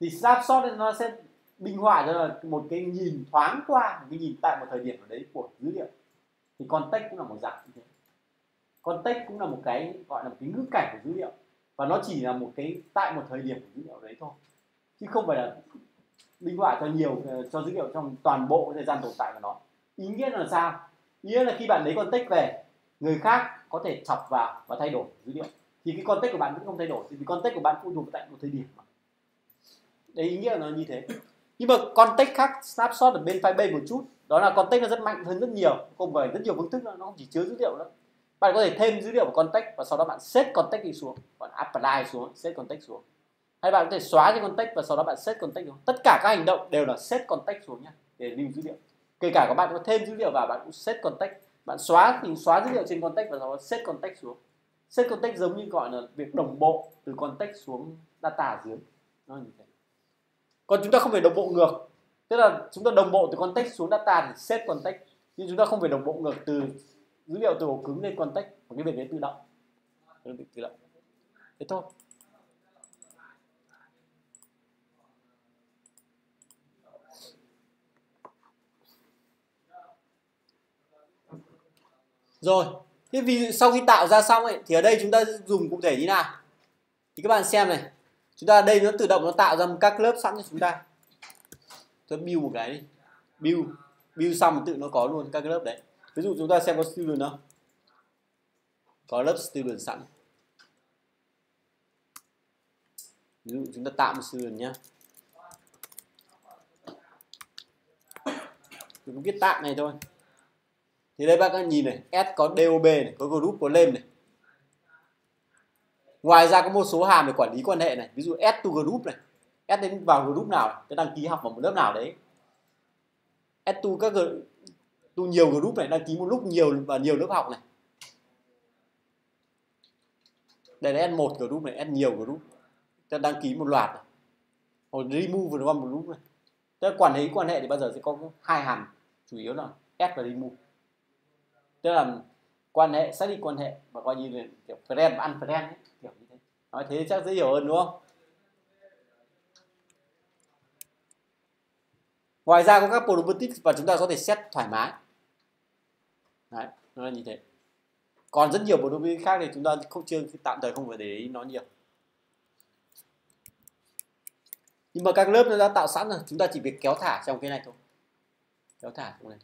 Thì snapshot nó sẽ minh họa cho là một cái nhìn thoáng qua, một cái nhìn tại một thời điểm ở đấy của dữ liệu. Thì context cũng là một dạng như thế. Context cũng là một cái, gọi là một cái ngữ cảnh của dữ liệu. Và nó chỉ là một cái tại một thời điểm của dữ liệu đấy thôi. Chứ không phải là minh họa cho nhiều ờ, cho dữ liệu trong toàn bộ thời gian tồn tại của nó. Ý nghĩa là sao? Ý nghĩa là khi bạn lấy context về, người khác có thể chọc vào và thay đổi dữ liệu. Thì cái context của bạn vẫn không thay đổi vì context của bạn phụ thuộc tại một thời điểm mà. Đấy, ý nghĩa là nó như thế nhưng mà context khác, snapshot ở bên Firebase một chút. Đó là context nó rất mạnh hơn rất nhiều, không phải rất nhiều phương thức nữa, nó không chỉ chứa dữ liệu nữa bạn có thể thêm dữ liệu vào context và sau đó bạn set context đi xuống, bạn apply xuống, set context xuống. Hay bạn có thể xóa cái context và sau đó bạn set context xuống. Tất cả các hành động đều là set context xuống nhá, để lưu dữ liệu. Kể cả các bạn có thêm dữ liệu vào, bạn cũng set context. Bạn xóa thì xóa dữ liệu trên context và sau đó set context xuống. Set context giống như gọi là việc đồng bộ từ context xuống data dưới. Nó như thế còn chúng ta không phải đồng bộ ngược. Tức là chúng ta đồng bộ từ context xuống data để set context. Nhưng chúng ta không phải đồng bộ ngược từ dữ liệu từ ổ cứng lên context và cái việc đấy tự động. Đơn vị tự động. Thế thôi. Rồi. Thế vì sau khi tạo ra xong ấy, thì ở đây chúng ta dùng cụ thể như nào? Thì các bạn xem này chúng ta đây nó tự động nó tạo ra một các lớp sẵn cho chúng ta. Tôi build một cái đi. Build. Build xong tự nó có luôn các lớp đấy. Ví dụ chúng ta xem có student không? Có lớp student sẵn. Ví dụ chúng ta tạo một student nhá, chúng viết tạm này thôi. Thì đây bác nhìn này. S có DOB này có group có lên này ngoài ra có một số hàm để quản lý quan hệ này ví dụ add to group này. Add đến vào group nào cái đăng ký học vào một lớp nào đấy. Add to các to nhiều group này đăng ký một lúc nhiều và nhiều lớp học này. Đây là add một group này add nhiều group. Ta đăng ký một loạt này. hoặc remove vào một group này. Tức quản lý quan hệ thì bao giờ sẽ có hai hàm chủ yếu là add và remove. Tức là quan hệ xác định quan hệ và coi như là kiểu friend và unfriend ấy, đó, thế nói thế chắc dễ hiểu hơn đúng không? Ngoài ra có các probabilities và chúng ta có thể set thoải mái. Đấy nó là như thế. Còn rất nhiều probability khác thì chúng ta không chưa tạm thời không phải để ý nó nhiều. Nhưng mà các lớp nó đã tạo sẵn rồi chúng ta chỉ việc kéo thả trong cái này thôi. Kéo thả trong này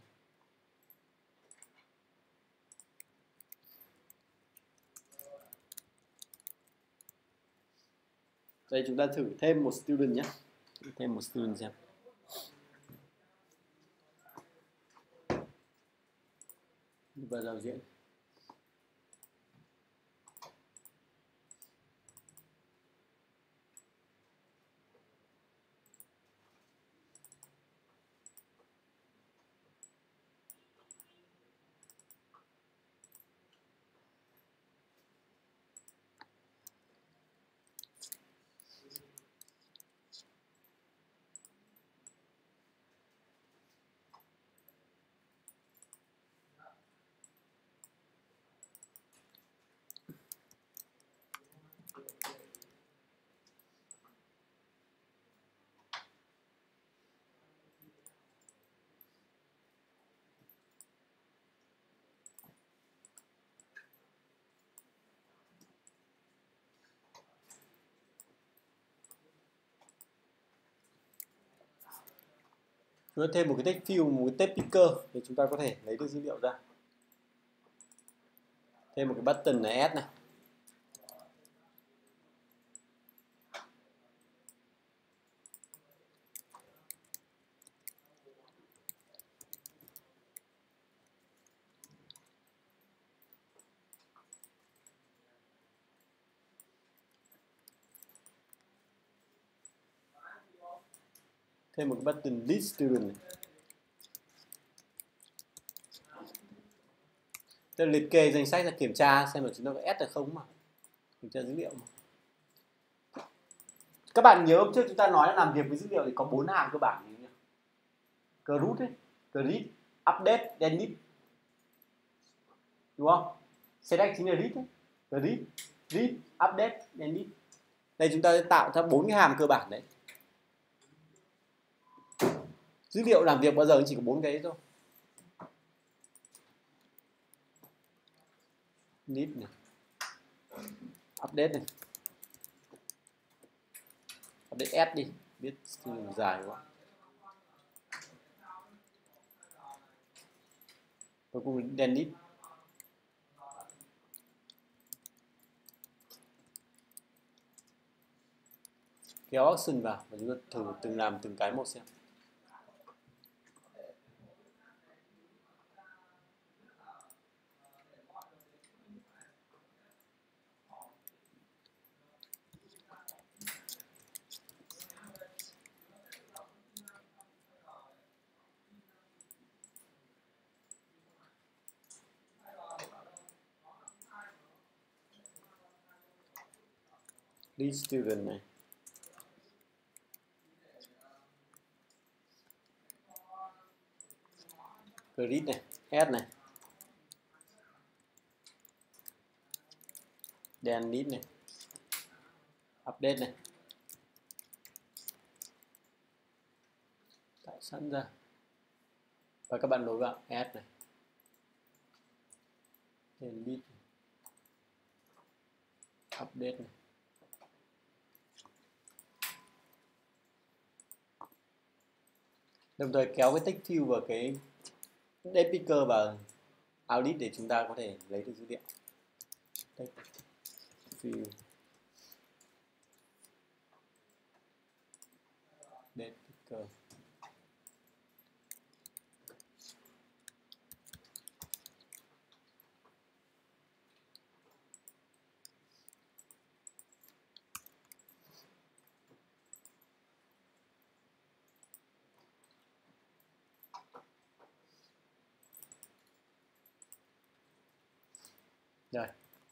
đây chúng ta thử thêm một student nhé. Thêm một student xem. Vào giao diện chúng ta thêm một cái text field một cái text picker để chúng ta có thể lấy được dữ liệu ra. Thêm một cái button là add này. Thêm một cái button list student. Này. Tức là liệt kê danh sách ra kiểm tra xem là chúng ta có add được không mà. Kiểm tra dữ liệu mà. Các bạn nhớ hôm trước chúng ta nói là làm việc với dữ liệu thì có bốn hàm cơ bản nhỉ? Root ấy create update delete đúng không? Select chính là read ấy. Create read, update delete đây chúng ta sẽ tạo ra bốn cái hàm cơ bản đấy dữ liệu làm việc bao giờ chỉ có bốn cái thôi. Need này. Update này. Update s đi. Biết dài quá. Cuối cùng delete kéo action vào và chúng ta thử từng làm từng cái một xem. Lead student này grid này s này. Đen lead này. Update này. Tạo sẵn ra. Và các bạn nối vào, add này. Đen lead update này. Đồng thời kéo cái text view vào cái depicker và audit để chúng ta có thể lấy được dữ liệu. Text depicker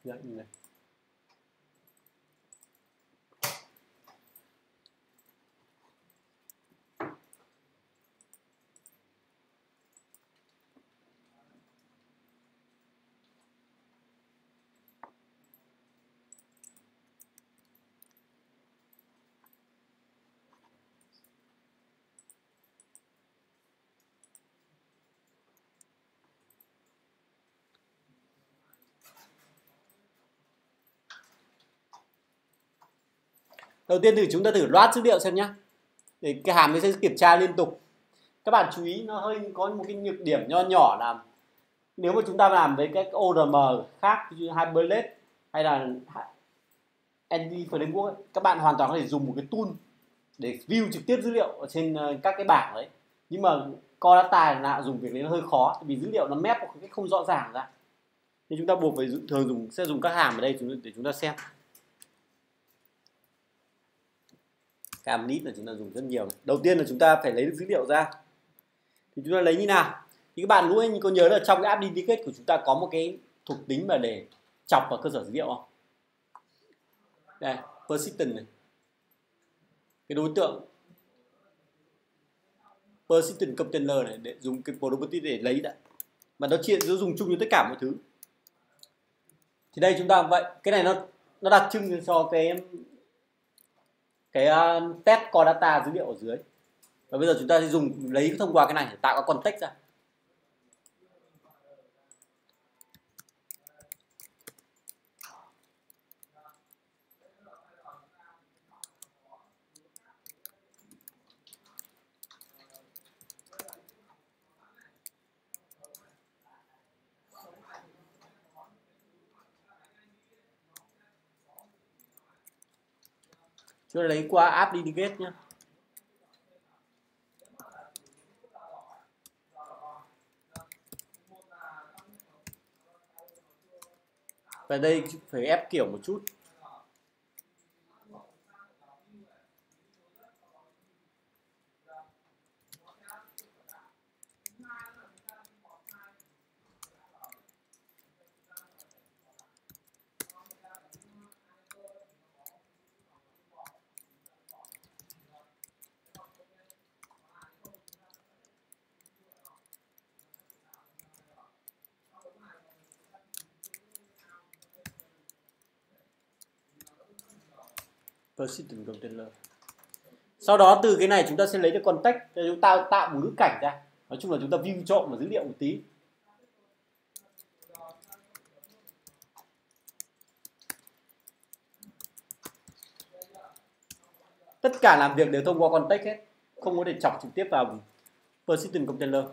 dạng như này. Đầu tiên thì chúng ta thử loát dữ liệu xem nhé để cái hàm này sẽ kiểm tra liên tục. Các bạn chú ý nó hơi có một cái nhược điểm nho nhỏ là nếu mà chúng ta làm với các ORM khác như Hibernate hay là ND Framework ấy, các bạn hoàn toàn có thể dùng một cái tool để view trực tiếp dữ liệu ở trên ờ, các cái bảng đấy. Nhưng mà Core Data là dùng việc đấy nó hơi khó vì dữ liệu nó map một cái không rõ ràng ra. Nên chúng ta buộc phải thường dùng sẽ dùng các hàm ở đây để chúng ta xem. Cam nít là chúng ta dùng rất nhiều đầu tiên là chúng ta phải lấy được dữ liệu ra. Thì chúng ta lấy như nào? Thì các bạn lúc có nhớ là trong cái app Indicate của chúng ta có một cái thuộc tính mà để chọc vào cơ sở dữ liệu không? Đây, persistent này. Cái đối tượng. Persistent container này, để dùng cái property để lấy đã. Mà nó chia, nó dùng chung cho tất cả mọi thứ. Thì đây chúng ta vậy. Cái này nó nó đặc trưng cho cái cái ờ, uh, test core data dữ liệu ở dưới. Và bây giờ chúng ta sẽ dùng lấy thông qua cái này để tạo các context ra. Chúng ta lấy qua app Dedicate nhé và đây phải ép kiểu một chút. Persistent container sau đó từ cái này chúng ta sẽ lấy được context. Để chúng ta tạo một ngữ cảnh ra. Nói chung là chúng ta view trộm vào dữ liệu một tí. Tất cả làm việc đều thông qua context hết. Không có thể chọc trực tiếp vào. Persistent container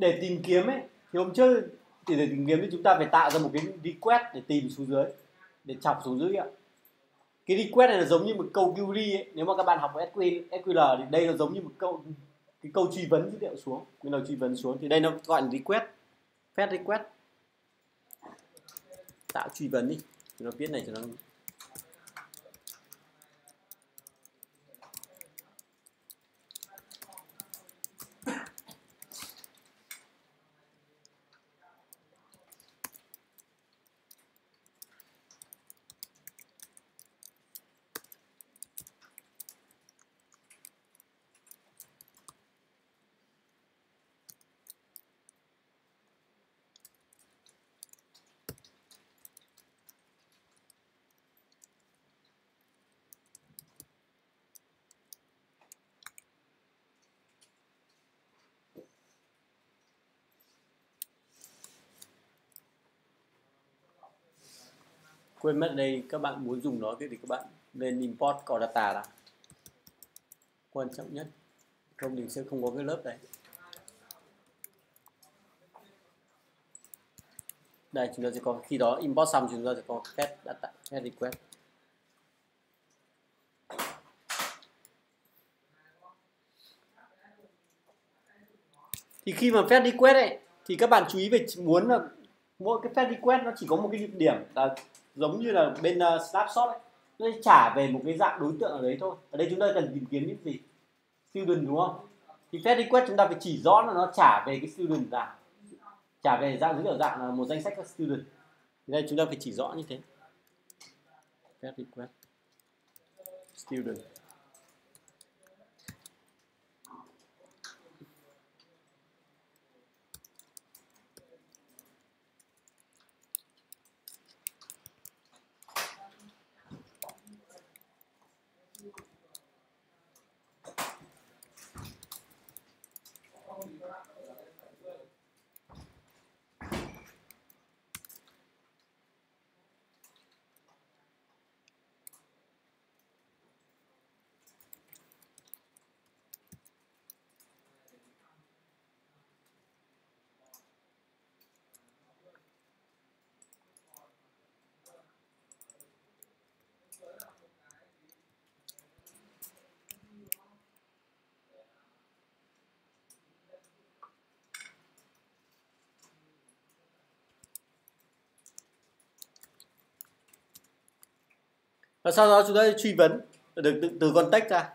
để tìm kiếm ấy thì hôm trước thì để tìm kiếm thì chúng ta phải tạo ra một cái request để tìm xuống dưới để chọc xuống dưới ạ. Cái request này là giống như một câu query ấy nếu mà các bạn học SQL, SQL thì đây là giống như một câu cái câu truy vấn dữ liệu xuống mình đầu truy vấn xuống thì đây nó gọi là request fetch request. Tạo truy vấn đi nó viết này cho nó quên mất đây, các bạn muốn dùng nó thì các bạn nên import core data là quan trọng nhất, không thì sẽ không có cái lớp này đây, chúng ta sẽ có, khi đó import xong chúng ta sẽ có get data, get request. Thì khi mà phép request ấy, thì các bạn chú ý về, muốn là mỗi cái phép request nó chỉ có một cái nhược điểm là giống như là bên uh, snapshot ấy. Nó trả về một cái dạng đối tượng ở đấy thôi. Ở đây chúng ta cần tìm kiếm những gì? Student đúng không? Thì phép request chúng ta phải chỉ rõ là nó trả về cái student dạng. Trả về dạng dữ liệu dạng là một danh sách các student. Thì đây chúng ta phải chỉ rõ như thế. Phép request student. Và sau đó chúng ta truy vấn được từ, từ context ra.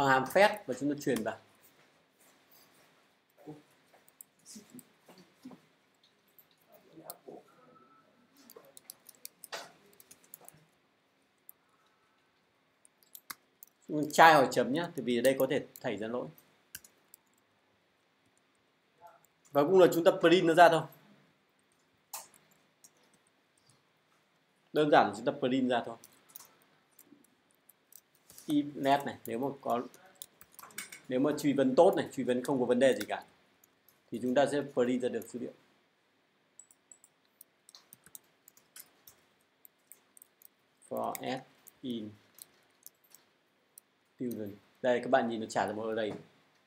Bằng hàm phép và chúng ta truyền vào. Trai hỏi chấm nhá từ vì ở đây có thể thảy ra lỗi. Và cũng là chúng ta print nó ra thôi. Đơn giản chúng ta print ra thôi net này, nếu mà có, nếu mà truy vấn tốt này, truy vấn không có vấn đề gì cả, thì chúng ta sẽ print ra được dữ liệu. For s in student đây, các bạn nhìn nó trả ra một array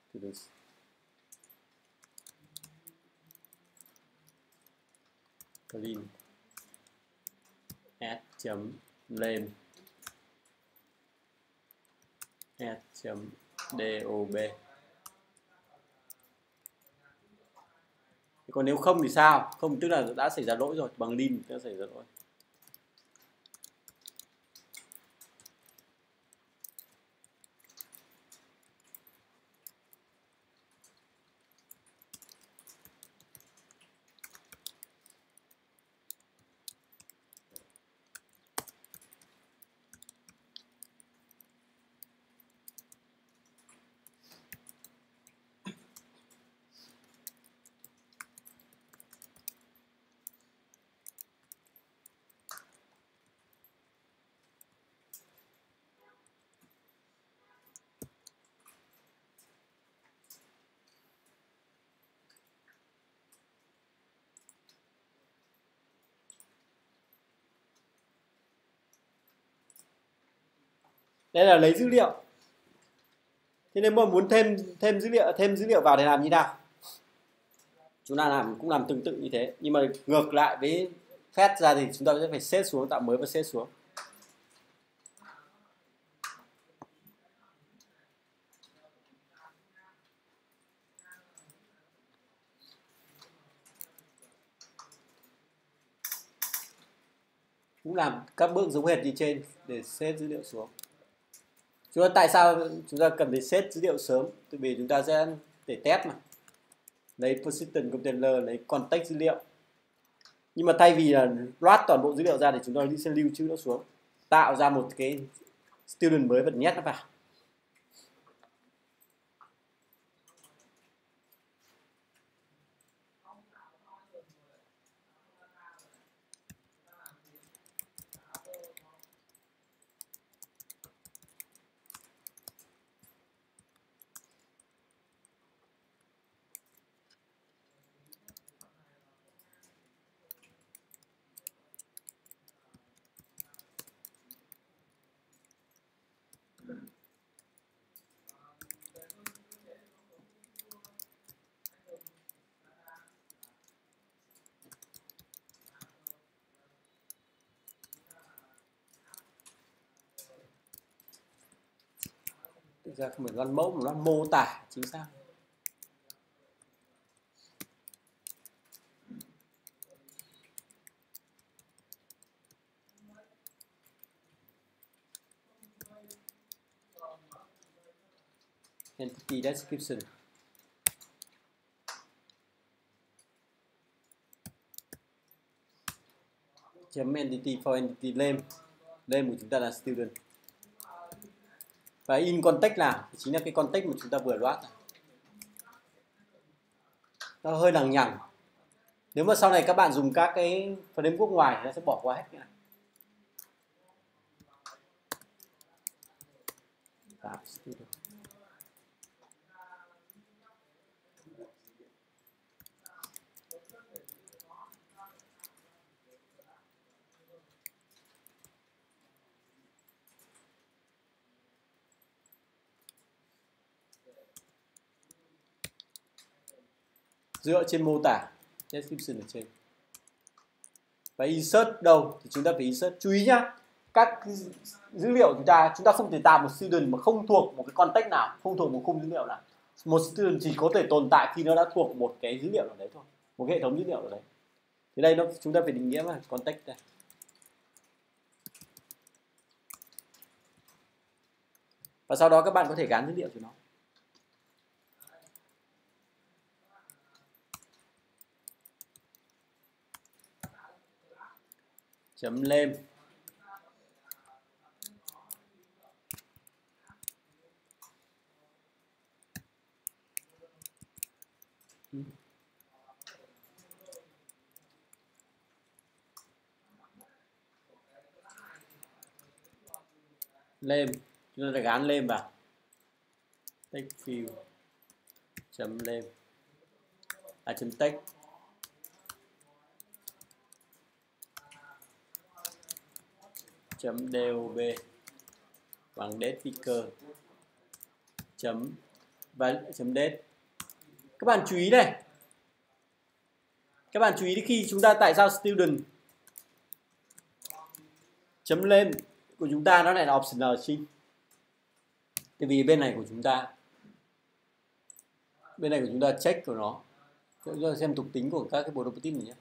students clean. Add chấm lên s.dob còn nếu không thì sao? Không, tức là đã xảy ra lỗi rồi, bằng lin đã xảy ra lỗi. Đây là lấy dữ liệu. Thế nên mà muốn thêm thêm dữ liệu, thêm dữ liệu vào để làm như nào? Chúng ta làm, cũng làm tương tự như thế. Nhưng mà ngược lại với phép ra thì chúng ta sẽ phải xếp xuống, tạo mới và xếp xuống. Cũng làm các bước giống hệt như trên để xếp dữ liệu xuống chúng ta tại sao chúng ta cần phải set dữ liệu sớm? Tại vì chúng ta sẽ để test mà. Lấy persistent container, lấy context dữ liệu. Nhưng mà thay vì là loát toàn bộ dữ liệu ra thì chúng ta sẽ lưu trữ nó xuống. Tạo ra một cái student mới và nhét nó vào. Ra không phải loan mẫu mà nó mô tả, chính xác. Entity description. Chấm entity for entity name. Name của chúng ta là student và in context nào? Thì chính là cái context mà chúng ta vừa loát nó hơi lằng nhằng. Nếu mà sau này các bạn dùng các cái phần framework ngoài thì nó sẽ bỏ qua hết này. Dựa trên mô tả. Description ở trên. Và insert đâu, thì chúng ta phải insert. Chú ý nhá, các dữ liệu chúng ta chúng ta không thể tạo một student mà không thuộc một cái context nào, không thuộc một khung dữ liệu nào. Một student chỉ có thể tồn tại khi nó đã thuộc một cái dữ liệu nào đấy thôi, một hệ thống dữ liệu nào đấy. Thì đây nó, chúng ta phải định nghĩa là context đây. Và sau đó các bạn có thể gắn dữ liệu cho nó. Chấm lên. Lên. Chúng ta sẽ gán lên vào. Text field chấm lên. À chấm text. Dob bằng date picker chấm và chấm date các bạn chú ý này. Các bạn chú ý khi chúng ta tại sao student chấm lên của chúng ta nó lại là optional string tại vì bên này của chúng ta, bên này của chúng ta check của nó. Chúng ta xem thuộc tính của các cái bộ property này nhé.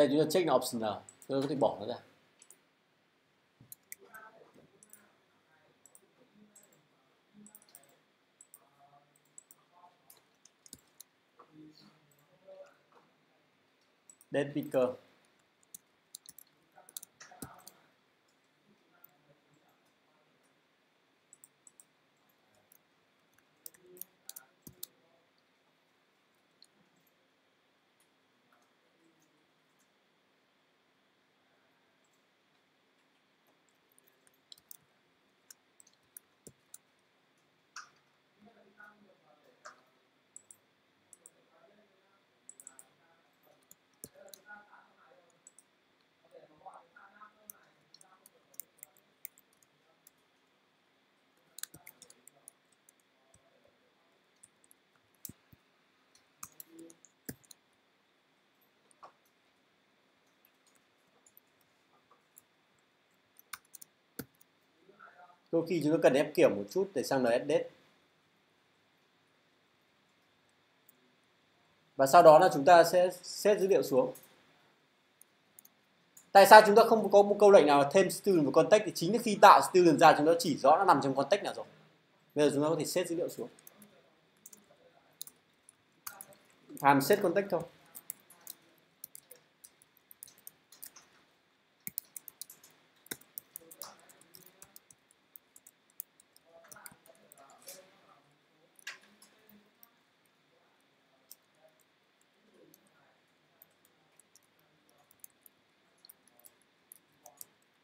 Đây, chúng ta check là optional chúng ta có thể bỏ nó ra. Dead picker đôi khi chúng ta cần ép kiểm một chút để sang NSD và sau đó là chúng ta sẽ set dữ liệu xuống. Tại sao chúng ta không có một câu lệnh nào thêm student vào context? Thì chính là khi tạo student ra, chúng ta chỉ rõ nó nằm trong context nào rồi. Bây giờ chúng ta có thể set dữ liệu xuống. Hàm set context thôi.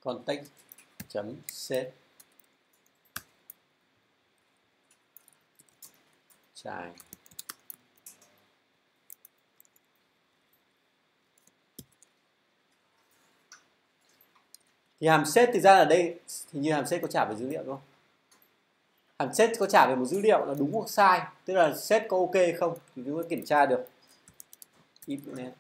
context.set try thì hàm set thực ra là đây thì như hàm set có trả về dữ liệu đúng không? Hàm set có trả về một dữ liệu là đúng hoặc sai, tức là set có ok không thì chúng ta kiểm tra được. If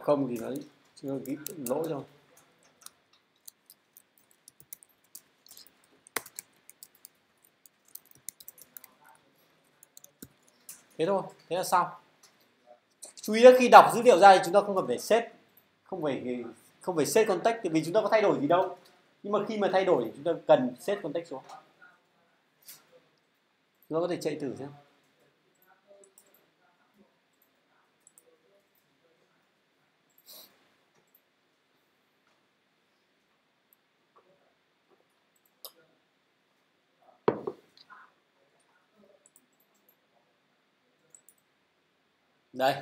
không thì nó chưa bị lỗi thôi thế thôi, thế là xong. Chú ý là khi đọc dữ liệu ra thì chúng ta không cần phải set, không phải không phải set context vì chúng ta có thay đổi gì đâu. Nhưng mà khi mà thay đổi thì chúng ta cần set context xuống. Chúng ta có thể chạy thử xem. Đây.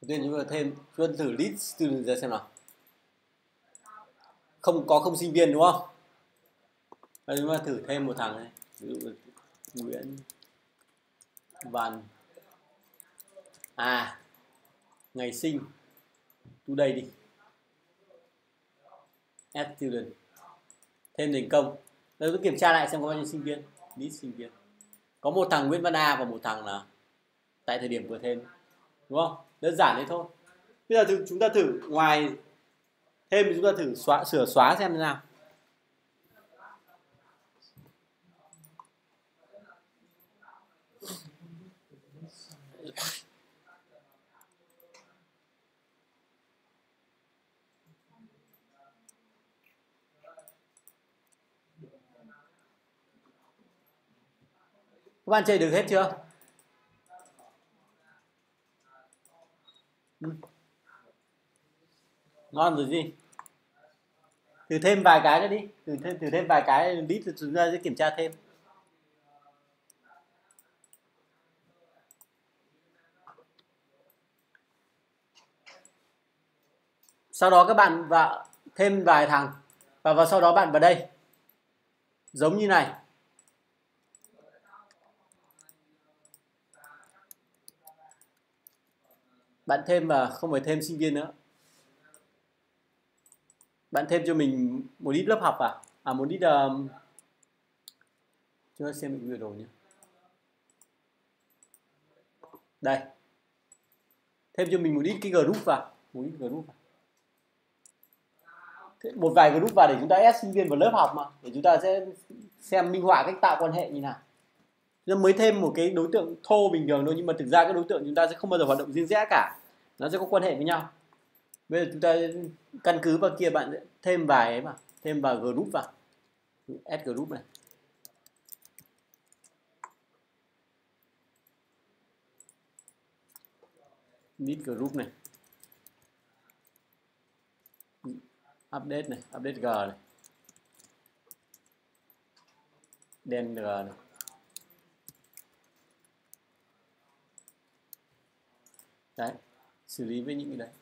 Đầu tiên chúng ta thêm chúng ta thử lead student ra xem nào. Không có không sinh viên đúng không? Đây, chúng ta thử thêm một thằng này. Ví dụ Nguyễn Văn. À ngày sinh. Tu đây đi. Add student. Thêm thành công. Đây, tôi kiểm tra lại xem có bao nhiêu sinh viên. List sinh viên. Có một thằng Nguyễn Văn A và một thằng là tại thời điểm vừa thêm, đúng không? Đơn giản thế thôi. Bây giờ chúng ta thử ngoài thêm thì chúng ta thử xóa, sửa xóa xem thế nào. Các bạn chơi được hết chưa? Ừ. ngon rồi gì? Thử thêm vài cái nữa đi. Thử thêm thử thêm vài cái biết chúng ta sẽ kiểm tra thêm. Sau đó các bạn vào thêm vài thằng và vào sau đó bạn vào đây. Giống như này. Bạn thêm và không phải thêm sinh viên nữa. Bạn thêm cho mình một ít lớp học à? À một ít um... chúng ta xem mình đồ nhé. Đây. Thêm cho mình một ít cái group vào. Một ít group vào. Một vài group vào để chúng ta ép sinh viên vào lớp học mà. Để chúng ta sẽ xem minh họa cách tạo quan hệ như nào. Nó mới thêm một cái đối tượng thô bình thường thôi, nhưng mà thực ra các đối tượng chúng ta sẽ không bao giờ hoạt động riêng rẽ cả nó sẽ có quan hệ với nhau. Bây giờ chúng ta căn cứ vào kia bạn thêm vài ấy mà thêm vào group vào. Add group này. Need group này. Update này, update g này. Đen g này. Đấy xử lý với những cái đấy.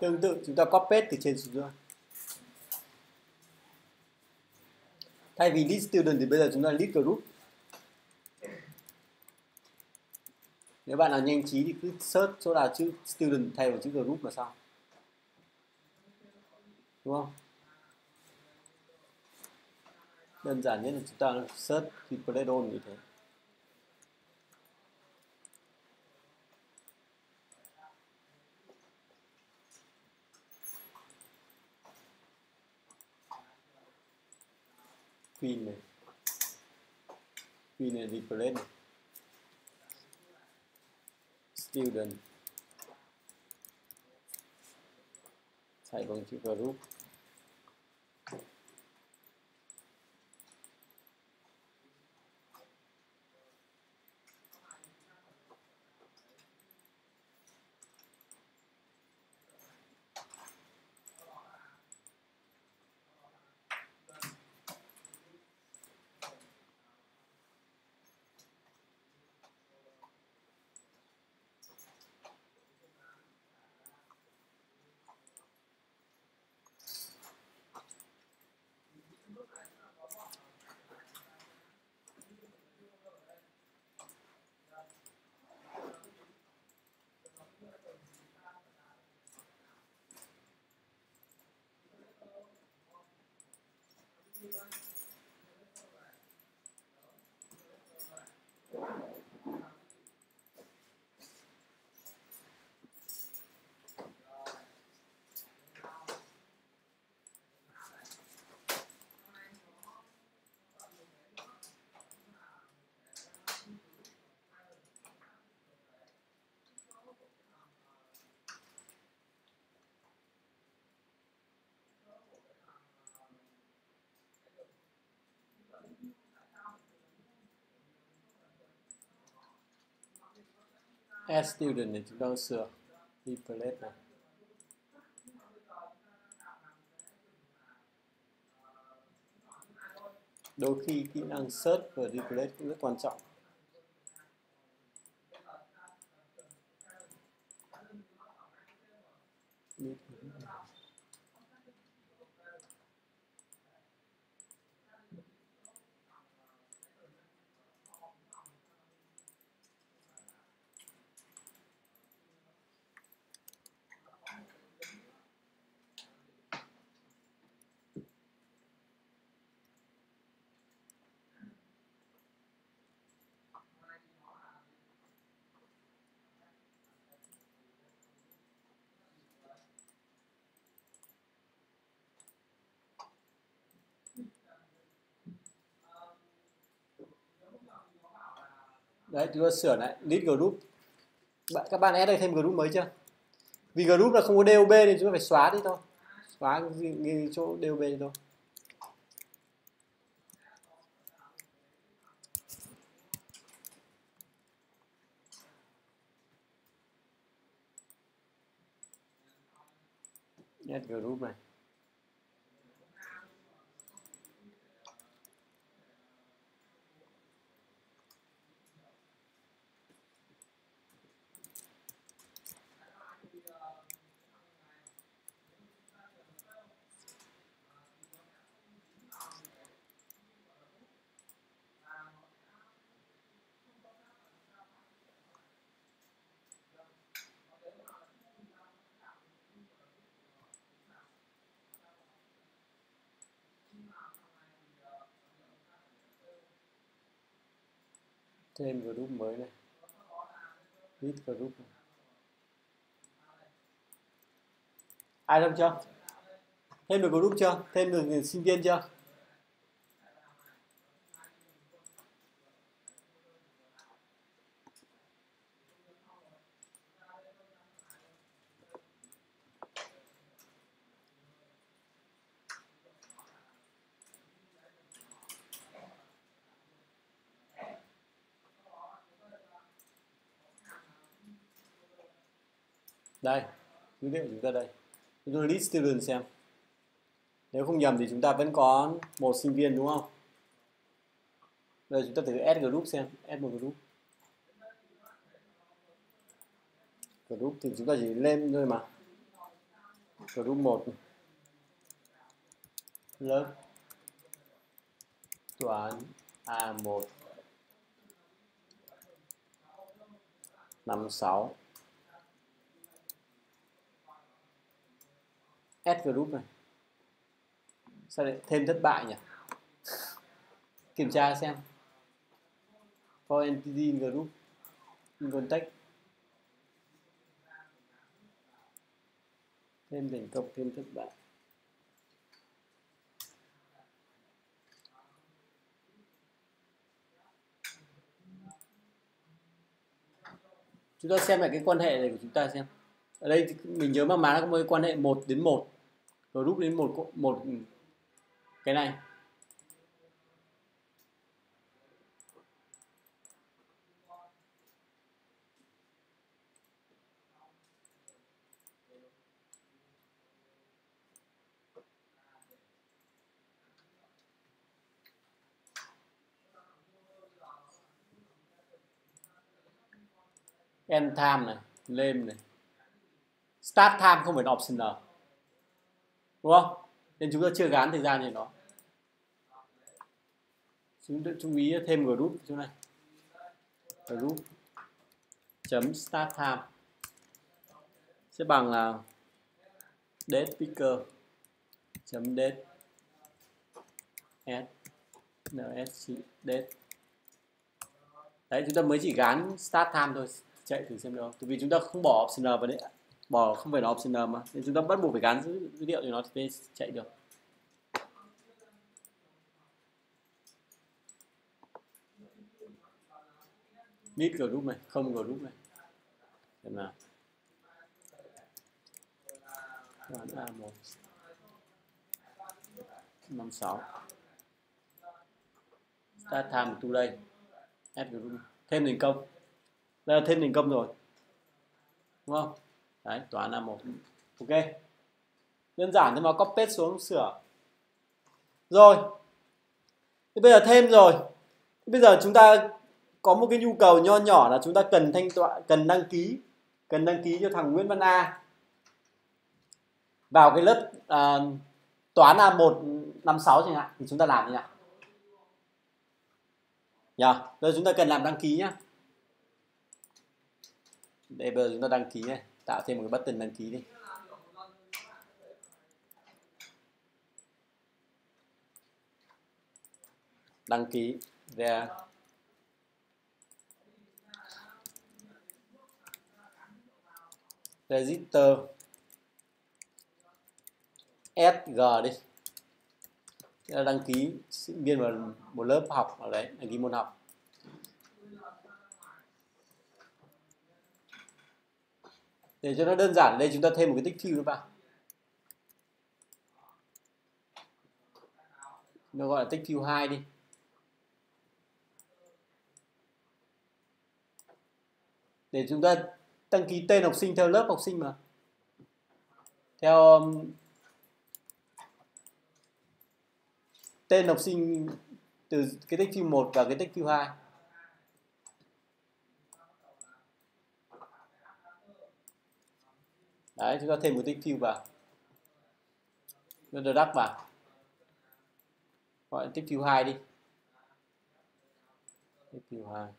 Tương tự, chúng ta copy paste từ trên xuống dưới thay vì list student thì bây giờ chúng ta list group. Nếu bạn nào nhanh trí thì cứ search chỗ nào chữ student thay vào chữ group là xong. Đúng không? Đơn giản nhất là chúng ta search thì all như thế. Queen này Queen này replace này student. Thay bằng chữ group as student này, chúng ta sửa. Replace này. Đôi khi kỹ năng search và replace cũng rất quan trọng. Đấy, chúng ta sửa lại. List group. Bạn, các bạn add đây thêm group mới chưa? Vì group là không có dob nên chúng ta phải xóa đi thôi. Xóa ghi chỗ dob đi thôi. Add group này. Thêm group mới này. Hit group này. ai xong chưa? Thêm được group chưa? Thêm được sinh viên chưa? Đây dữ liệu chúng ta đây. Chúng ta list student xem. Nếu không nhầm thì chúng ta vẫn có một sinh viên, đúng không? Bây giờ chúng ta thử add group xem. Add một group. Group thì chúng ta chỉ lên thôi mà. Group 1 lớp. Toán A1 56 S group này. Sao lại thêm thất bại nhỉ? Kiểm tra xem. For entity in group. In context thêm thành công thêm thất bại. Chúng ta xem lại cái quan hệ này của chúng ta xem. Ở đây mình nhớ mà má nó có một cái quan hệ 1 đến 1 rút đến một một ừ. cái này. End time này, lên này. Start time không phải optional đúng không? Nên chúng ta chưa gán thời gian gì nó chúng ta chú ý thêm group chỗ này. Group. Chấm start time. Sẽ bằng là date picker. Chấm date s nsc date. Đấy, chúng ta mới chỉ gán start time thôi. Chạy thử xem được không vì chúng ta không bỏ option vào đấy bỏ không phải là optional mà. Nên chúng ta bắt buộc phải gắn dữ, dữ liệu thì nó sẽ chạy được. Mid group này không group này. Xem nào? Đoán a một. Năm sáu. Start time to đây add group thêm thành công. Đây là thêm thành công rồi. Đúng không? Đấy toán là một. Ok. Đơn giản thôi mà copy xuống sửa. Rồi. Thì bây giờ thêm rồi. Bây giờ chúng ta có một cái nhu cầu nho nhỏ là chúng ta cần thanh toán cần đăng ký cần đăng ký cho thằng Nguyễn Văn A. Vào cái lớp à, toán A1 56 chẳng hạn thì chúng ta làm như nào? Nhờ giờ chúng ta cần làm đăng ký nhá. Đây bây giờ chúng ta đăng ký này tạo thêm một cái button đăng ký đi. Đăng ký, ra. Register. Sg đi. Đăng ký sinh viên vào một lớp học ở đấy, đăng ký môn học. Để cho nó đơn giản đây chúng ta thêm một cái tích fill vào nó gọi là tích fill 2 đi. Để chúng ta đăng ký tên học sinh theo lớp học sinh mà. Theo um, tên học sinh từ cái tích fill 1 và cái tích fill 2 đấy, chúng ta thêm một tích fill vào. Nó đắp vào. Gọi tích fill 2 đi. Tích fill 2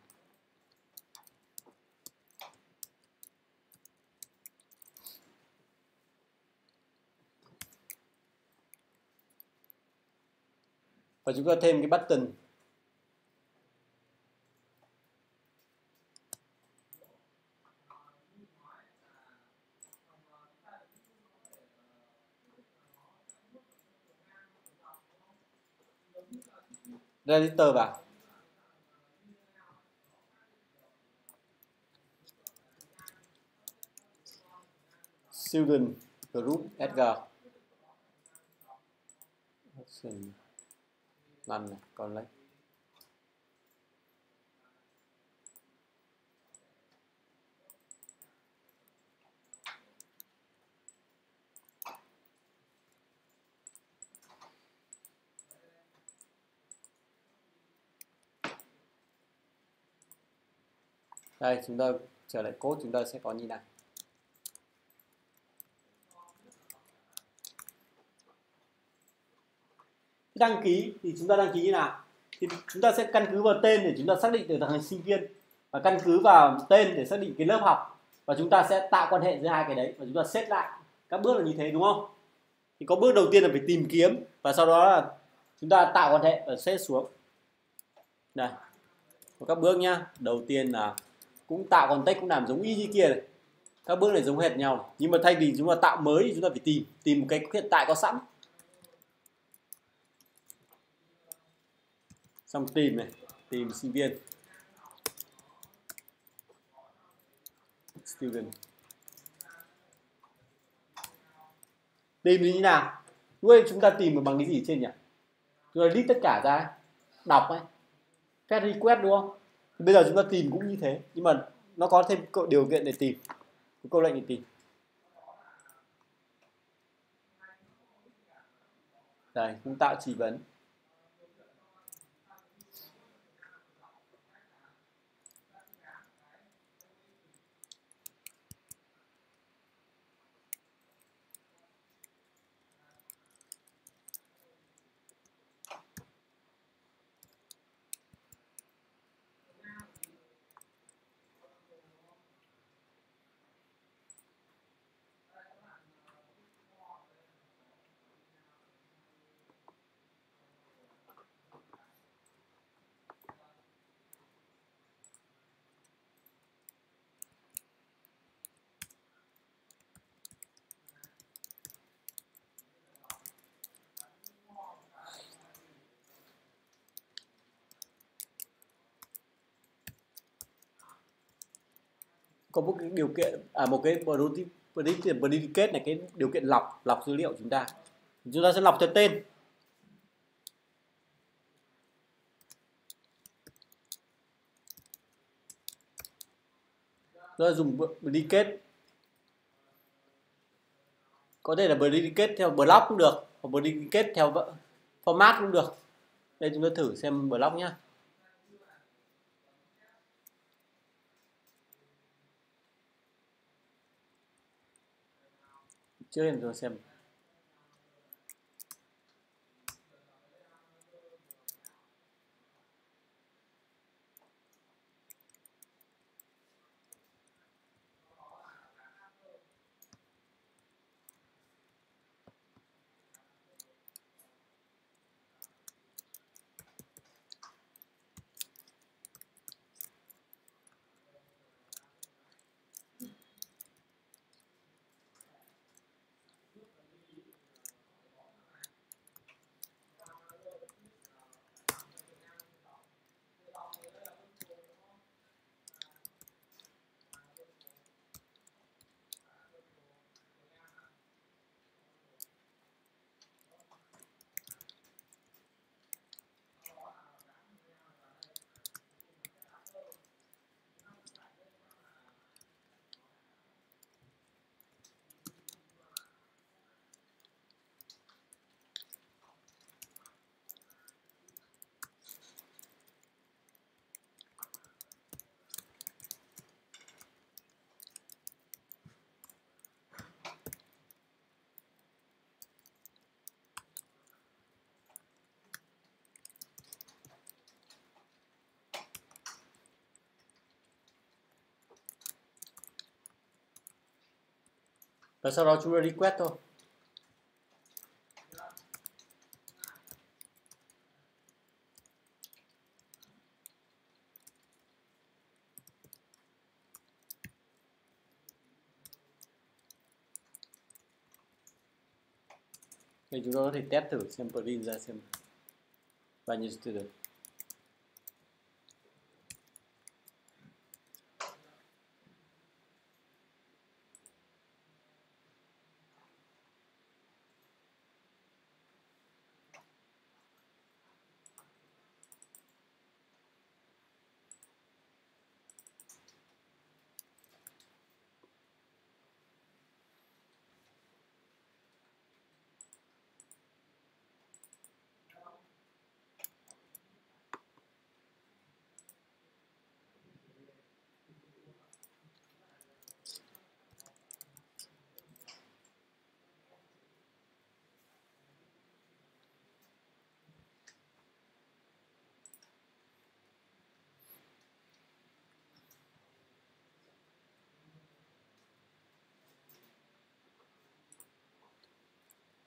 và chúng ta thêm cái button register vào student group sg option này còn lấy. đây, chúng ta trở lại code, chúng ta sẽ có như này đăng ký thì chúng ta đăng ký như nào? Thì chúng ta sẽ căn cứ vào tên để chúng ta xác định được thằng sinh viên. Và căn cứ vào tên để xác định cái lớp học. Và chúng ta sẽ tạo quan hệ giữa hai cái đấy và chúng ta xếp lại các bước là như thế, đúng không? Thì có bước đầu tiên là phải tìm kiếm và sau đó là chúng ta tạo quan hệ và xếp xuống. Đây. Có các bước nhá. Đầu tiên là cũng tạo context cũng làm giống y như kia này. Các bước này giống hệt nhau. Nhưng mà thay vì chúng ta tạo mới thì chúng ta phải tìm tìm một cái hiện tại có sẵn. Xong tìm này, tìm sinh viên. Student. Tìm như thế nào? Lúc ấy chúng ta tìm bằng cái gì trên nhỉ? Chúng ta list tất cả ra, đọc ấy. Fetch request đúng không? Bây giờ chúng ta tìm cũng như thế, nhưng mà nó có thêm điều kiện để tìm. Câu lệnh để tìm. Đây cũng tạo chỉ vấn. Có một cái điều kiện à một cái predicate này cái điều kiện lọc lọc dữ liệu chúng ta. Chúng ta sẽ lọc theo tên. Rồi dùng predicate có thể là predicate theo block cũng được, hoặc predicate theo format cũng được. Đây chúng ta thử xem block nhé trước em rồi xem và sau đó chúng ta request thôi. Thì chúng ta có thể test thử xem plugin ra xem bao nhiêu student.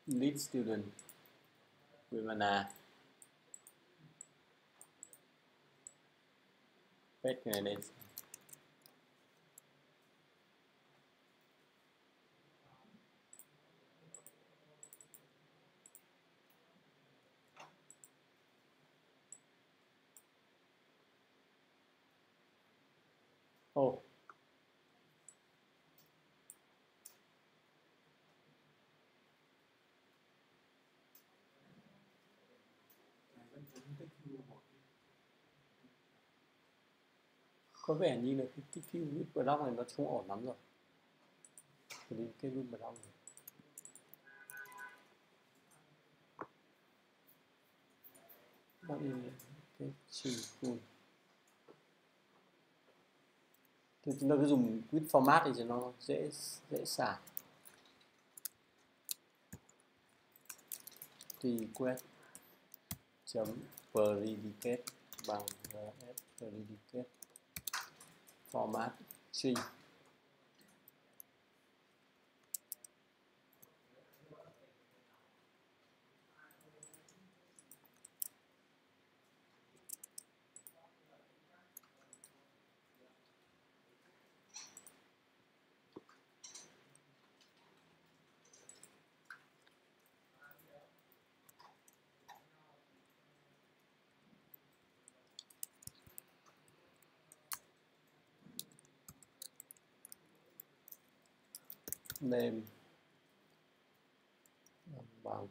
Lead student quyền là nà có vẻ như là cái cái cái root block này nó không ổn lắm rồi. Thì đến cái root block này. Bắt đi cái trừ full. Thì chúng ta cứ dùng quit format thì cho nó dễ dễ xài thì quét chấm predicate bằng rs predicate format. String name. Bằng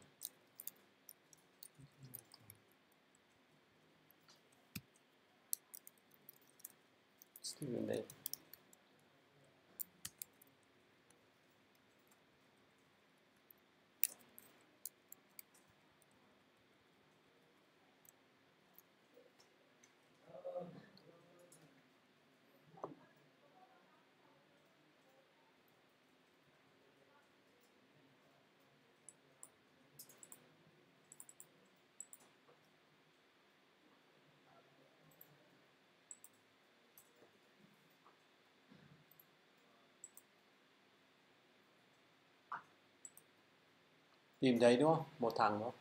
student name tìm thấy đúng không? Một thằng đó.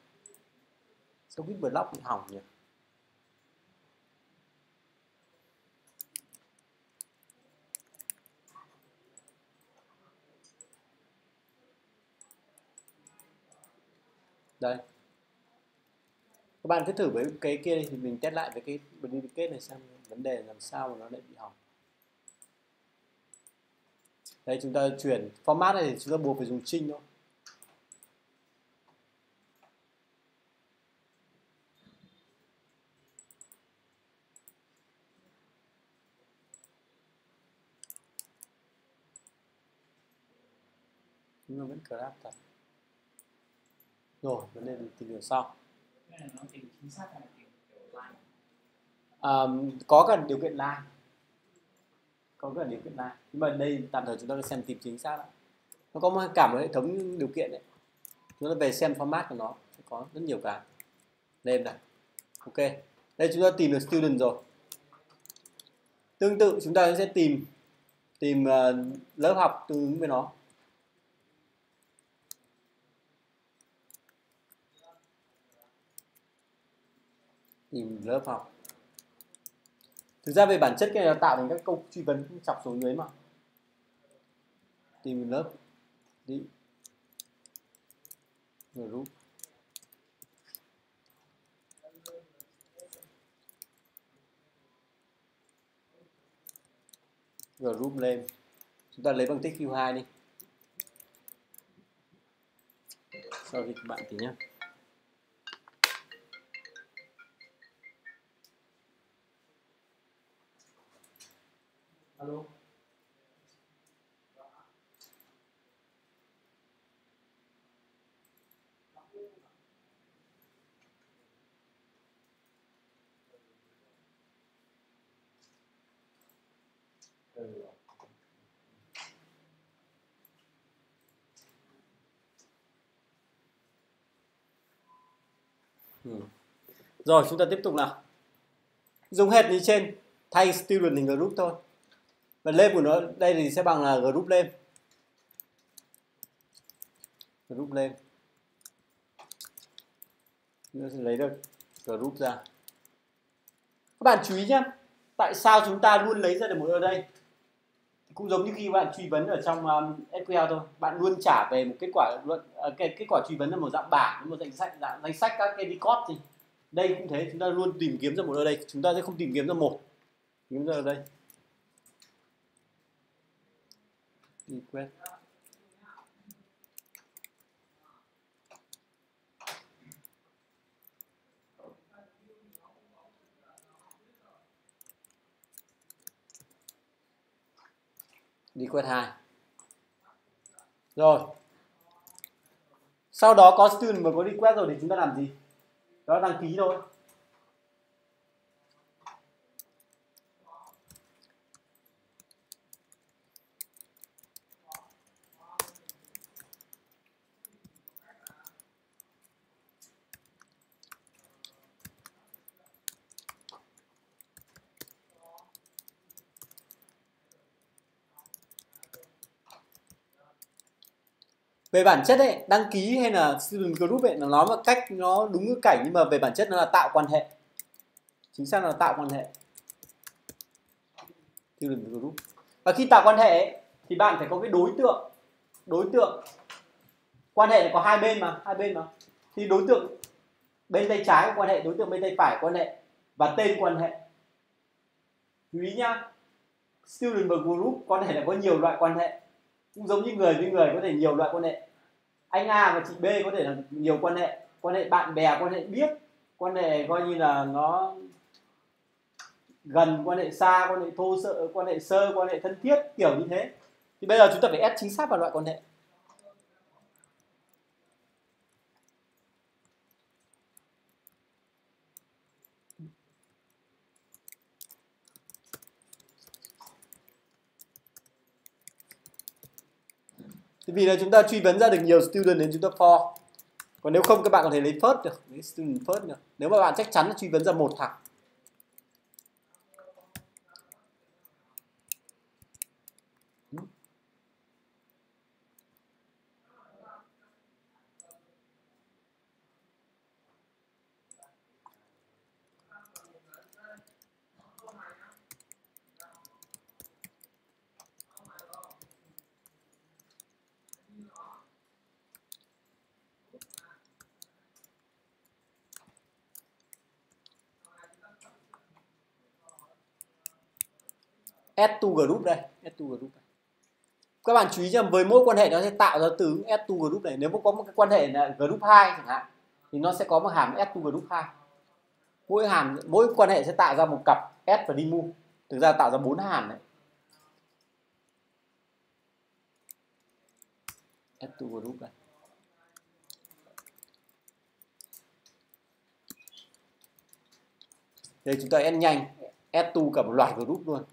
Sao biết block bị hỏng nhỉ? Đây. Các bạn cứ thử với cái kia thì mình test lại với cái kết này xem vấn đề làm sao mà nó lại bị hỏng. Đây, chúng ta chuyển format này thì chúng ta buộc phải dùng trinh thôi. Nhưng mà vẫn grab thật. Rồi vấn đề tìm hiểu sau. À, có cả điều kiện line. Có cả điều kiện line. Nhưng mà đây tạm thời chúng ta sẽ xem tìm chính xác lại nó có một cả một hệ thống điều kiện đấy. Chúng ta về xem format của nó có rất nhiều cái. Lên này ok. Đây chúng ta tìm được student rồi. Tương tự chúng ta sẽ tìm tìm uh, lớp học tương ứng với nó tìm lớp học. Thực ra về bản chất cái này là tạo thành các câu truy vấn chọc xuống dưới mà. Tìm lớp, đi. Group. Group lên. Chúng ta lấy bằng tích q2 đi. Sau khi các bạn thì nhé alo Ừ. Rồi chúng ta tiếp tục nào. Dùng hết như trên, thay student hình group thôi và lên của nó đây thì sẽ bằng là group lên. Group lên. Nó sẽ lấy được group ra. Các bạn chú ý nhé tại sao chúng ta luôn lấy ra được một ở đây? Cũng giống như khi bạn truy vấn ở trong um, SQL thôi. Bạn luôn trả về một kết quả luận uh, cái kết quả truy vấn là một dạng bảng một danh sách dạng danh sách các cái record gì đây cũng thế chúng ta luôn tìm kiếm ra một ở đây. Chúng ta sẽ không tìm kiếm ra một. Tìm ra ở đây. Request đi quét 2 rồi. Sau đó có student mà có đi quét rồi thì chúng ta làm gì? Đó đăng ký thôi. Về bản chất ấy đăng ký hay là student group ấy là nói một cách nó đúng ngữ cảnh nhưng mà về bản chất nó là tạo quan hệ. Chính xác là tạo quan hệ. Student group. Và khi tạo quan hệ ấy, thì bạn phải có cái đối tượng. Đối tượng. Quan hệ có hai bên mà hai bên mà. Thì đối tượng bên tay trái quan hệ đối tượng bên tay phải quan hệ và tên quan hệ. Chú ý nhá student group quan hệ là có nhiều loại quan hệ cũng giống như người với người có thể nhiều loại quan hệ. Anh A và chị B có thể là nhiều quan hệ quan hệ bạn bè, quan hệ biết, quan hệ coi như là nó gần, quan hệ xa, quan hệ thô sơ, quan hệ sơ, quan hệ thân thiết, kiểu như thế. Thì bây giờ chúng ta phải ép chính xác vào loại quan hệ. Vì là chúng ta truy vấn ra được nhiều student đến chúng ta for. Còn nếu không các bạn có thể lấy first được, lấy student first được. Nếu mà bạn chắc chắn là truy vấn ra một thằng. Add to group đây add to group này. các bạn chú ý nhầm, với mỗi quan hệ nó sẽ tạo ra từ ứng add to group này. Nếu mà có một cái quan hệ là group 2 chẳng hạn, thì nó sẽ có một hàm add to group 2 mỗi hàm, mỗi quan hệ sẽ tạo ra một cặp add và remove thực ra tạo ra bốn hàm đấy. Add to group này. Đây, chúng ta add nhanh. Add to cả một loạt group luôn.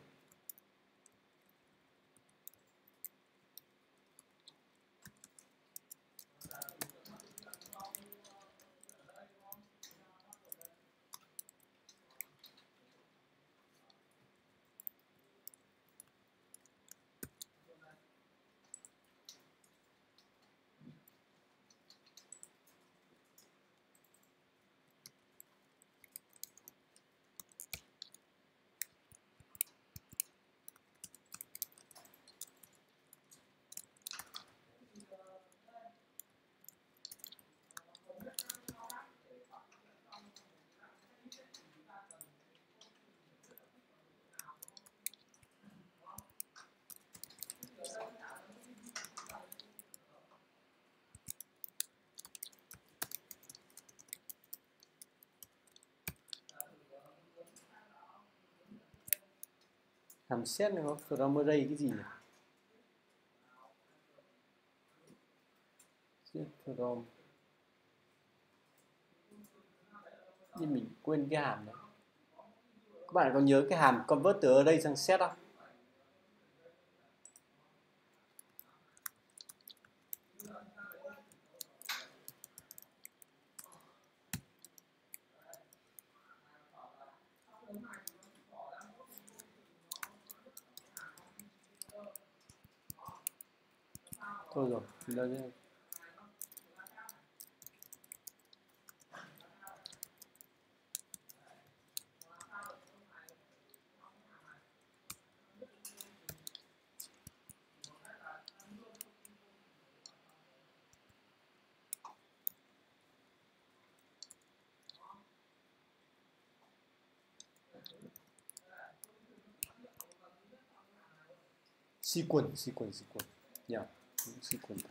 Hàm xét nó from array cái gì nhỉ? Set from nhưng mình quên cái hàm đấy. Các bạn có nhớ cái hàm convert từ array sang set không? thôi rồi đây đây sequence sequence sequence yeah sequence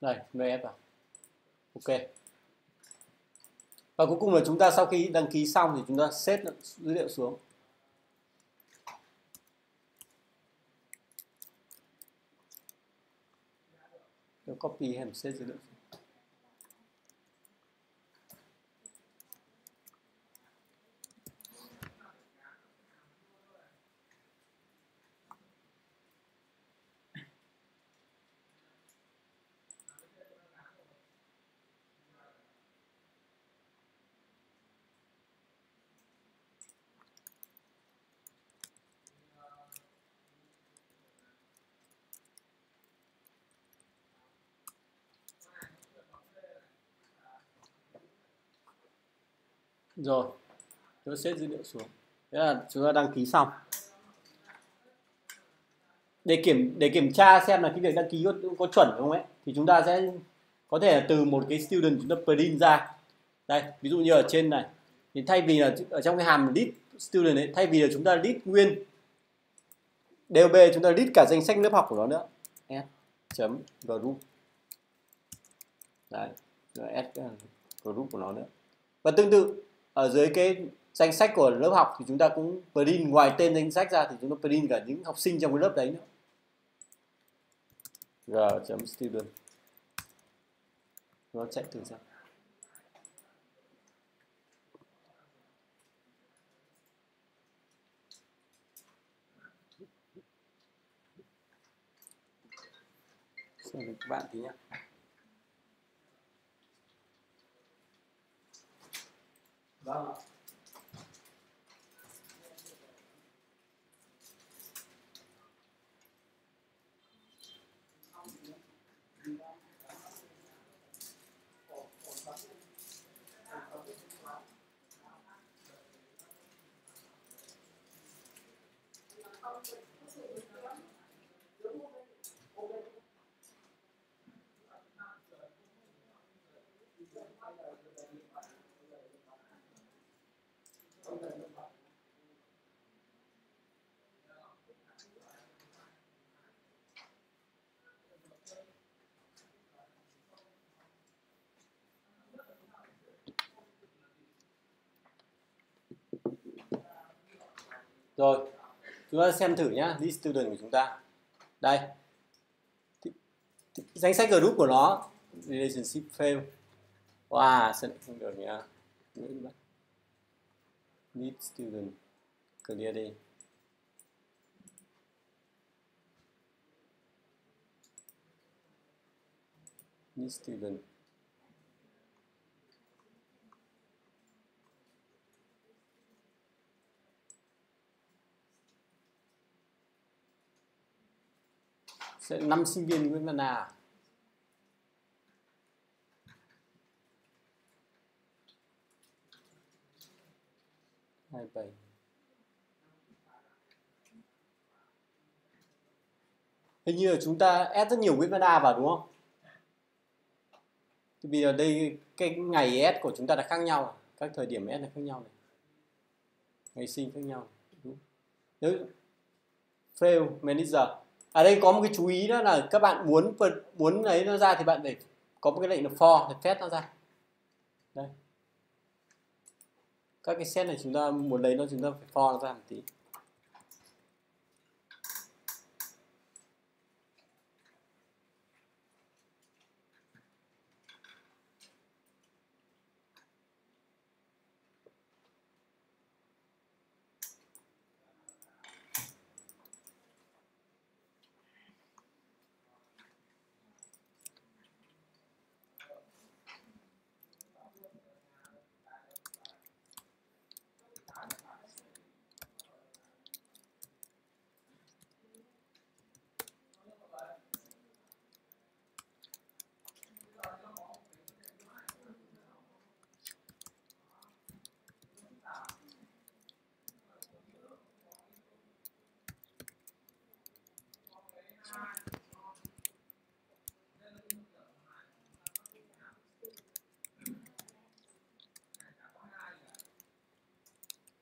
đây ép vào. Ok. Và cuối cùng là chúng ta sau khi đăng ký xong thì chúng ta set dữ liệu xuống. Copy hay set dữ liệu rồi tôi xếp dữ liệu xuống. Thế là chúng ta đăng ký xong. Để kiểm để kiểm tra xem là cái việc đăng ký có, có chuẩn không ấy thì chúng ta sẽ có thể là từ một cái student chúng ta print ra. Đây ví dụ như ở trên này. Thì thay vì là ở trong cái hàm list student ấy thay vì là chúng ta list nguyên DOB chúng ta list cả danh sách lớp học của nó nữa. S chấm group. Đấy s à, group của nó nữa. Và tương tự ở dưới cái danh sách của lớp học thì chúng ta cũng print, ngoài tên danh sách ra thì chúng ta print cả những học sinh trong cái lớp đấy nữa. R.student nó chạy thử xem Xin các bạn tí nhé Vai lá. Rồi, chúng ta xem thử nhá list student của chúng ta. Đây. Danh sách group của nó, relationship fail. Wow sẽ không được nhá. List student, clear đi. List student. Sẽ năm sinh viên Nguyễn Văn Hà hai bảy hình như là chúng ta add rất nhiều Nguyễn Văn A vào đúng không? Thì vì ở đây cái ngày add của chúng ta là khác nhau, các thời điểm add là khác nhau này. Ngày sinh khác nhau. Đúng. Nếu fail manager ở đây có một cái chú ý đó là các bạn muốn muốn lấy nó ra thì bạn phải có một cái lệnh là for để phép nó ra. Đây. Các cái set này chúng ta muốn lấy nó, chúng ta phải for nó ra một tí.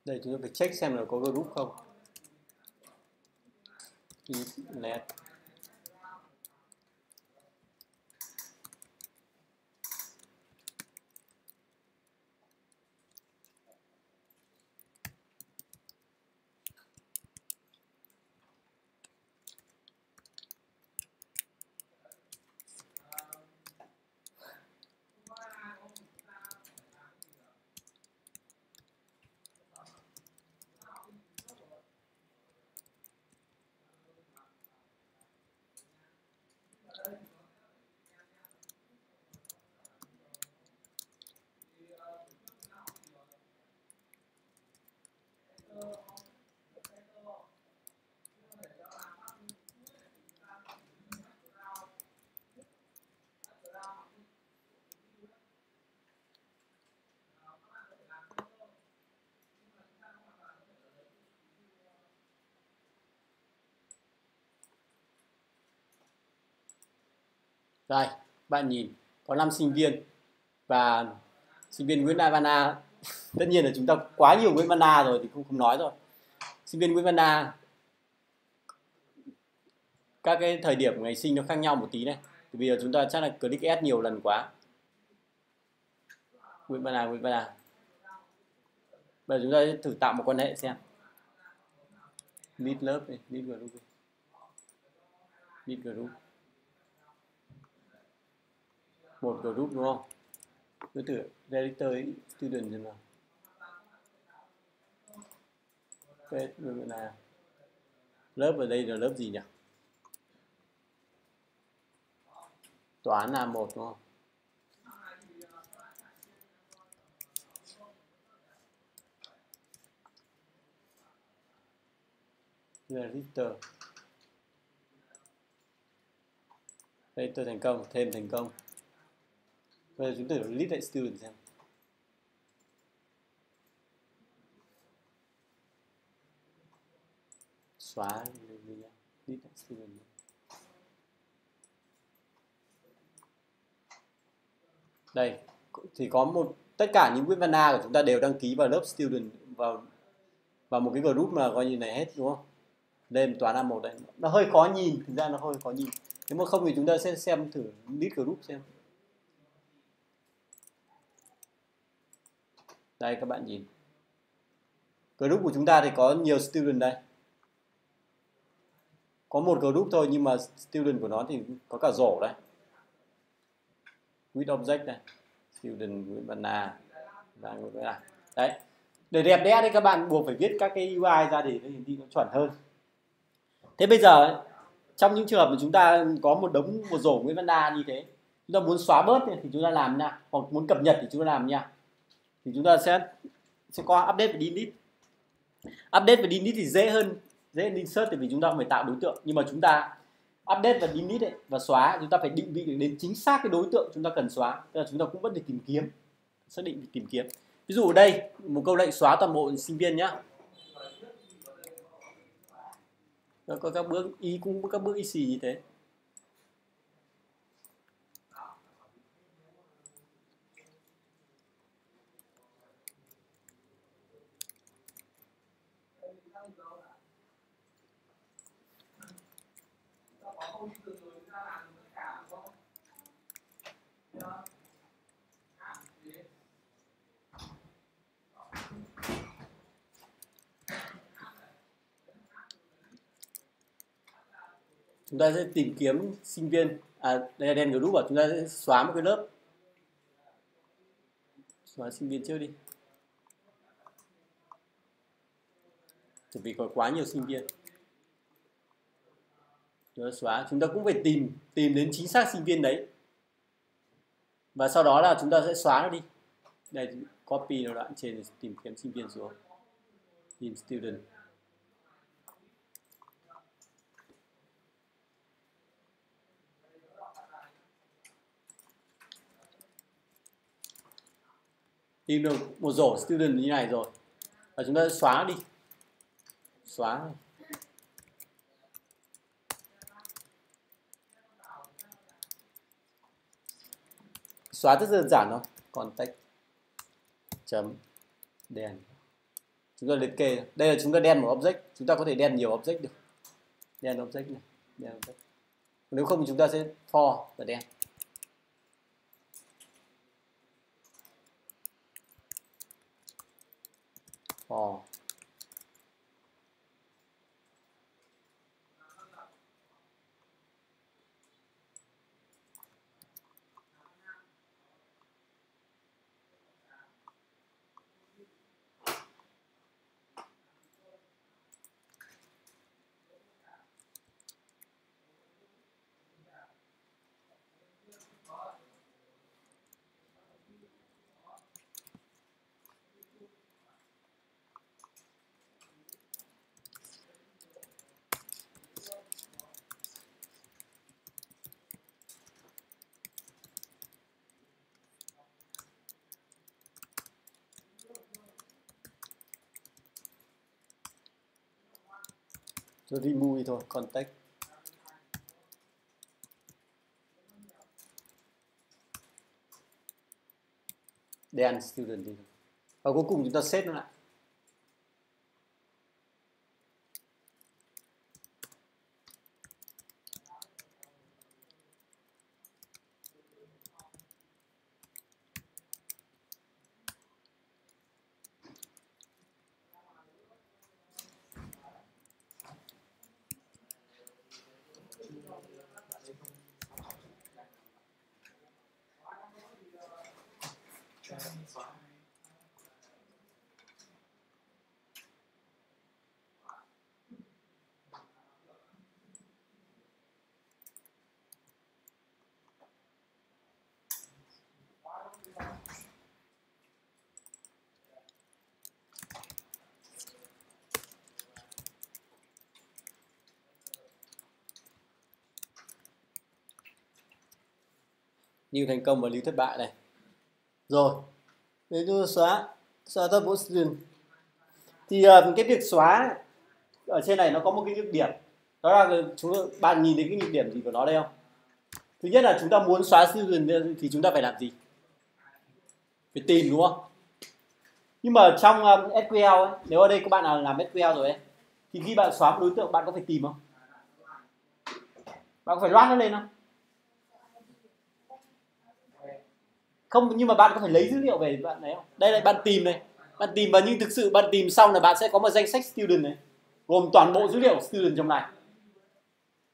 Đây chúng ta phải check xem là có group không. Let Đây, bạn nhìn có 5 sinh viên và sinh viên Nguyễn Ivana tất nhiên là chúng ta quá nhiều Nguyễn Văn Na rồi thì không không nói rồi. Sinh viên Nguyễn Văn Na các cái thời điểm ngày sinh nó khác nhau một tí này. Thì bây giờ chúng ta chắc là click S nhiều lần quá. Nguyễn Văn Na Nguyễn Văn Na bây giờ chúng ta thử tạo một quan hệ xem. Lead lớp đi, lead group lead group một group, đúng không? Cứ thử director student xem nào. Page là lớp ở đây là lớp gì nhỉ? Toán là một, đúng không? Register. Register thành công, thêm thành công bây giờ chúng thử list lại student xem. Xóa list lại student đây, thì có một, tất cả những quyết Văn A của chúng ta đều đăng ký vào lớp student vào vào một cái group mà coi như này hết, đúng không? Lên toán A1 đây. Nó hơi khó nhìn, thực ra nó hơi khó nhìn. Nếu mà không thì chúng ta sẽ xem thử list group xem. Đây, các bạn nhìn. Group của chúng ta thì có nhiều student đây. Có một group thôi, nhưng mà student của nó thì có cả rổ đây with object đây. Student Nguyễn Văn Na và Nguyễn Văn Na đấy. Để đẹp đẽ thì các bạn buộc phải viết các cái UI ra để nó hiển thị nó chuẩn hơn. Thế bây giờ trong những trường hợp mà chúng ta có một đống, một rổ Nguyễn Văn Na như thế, chúng ta muốn xóa bớt thì chúng ta làm nha. Hoặc muốn cập nhật thì chúng ta làm nha thì chúng ta sẽ sẽ có update và delete update và delete thì dễ hơn dễ hơn insert vì chúng ta không phải tạo đối tượng. Nhưng mà chúng ta update và delete ấy, và xóa chúng ta phải định vị đến chính xác cái đối tượng chúng ta cần xóa. Tức là chúng ta cũng vẫn được tìm kiếm xác định tìm kiếm. Ví dụ ở đây một câu lệnh xóa toàn bộ sinh viên nhá. Có các bước ý cũng các bước ý xì như thế. Chúng ta sẽ tìm kiếm sinh viên à đây là đen group bảo chúng ta sẽ xóa một cái lớp. Xóa sinh viên trước đi. Bởi vì có quá nhiều sinh viên. Chúng ta xóa. Chúng ta cũng phải tìm tìm đến chính xác sinh viên đấy. Và sau đó là chúng ta sẽ xóa nó đi. Đây, copy nó đoạn trên tìm kiếm sinh viên xuống. In student. Tìm được một rổ student như này rồi. Và chúng ta xóa đi. Xóa. Xóa rất đơn giản thôi. Contact. Chấm. Đen. Chúng ta liệt kê. Đây là chúng ta đen một object. Chúng ta có thể đen nhiều object được. Đen object này. Đen object. Nếu không chúng ta sẽ for và đen for rồi remove thôi contact. Đen student đi và cuối cùng chúng ta set nó lại như thành công và lưu thất bại này. Rồi. Để ta xóa xóa tất bộ student thì uh, cái việc xóa ở trên này nó có một cái nhược điểm. Đó là chúng bạn nhìn thấy cái nhược điểm gì của nó đây không? Thứ nhất là chúng ta muốn xóa student thì chúng ta phải làm gì? Phải tìm đúng không? Nhưng mà trong um, SQL ấy, nếu ở đây các bạn nào làm SQL rồi ấy, thì khi bạn xóa một đối tượng bạn có phải tìm không? Bạn có phải loát nó lên không? Không, nhưng mà bạn có phải lấy dữ liệu về bạn đấy không? Đây là bạn tìm này. Bạn tìm và nhưng thực sự bạn tìm xong là bạn sẽ có một danh sách student này, gồm toàn bộ dữ liệu student trong này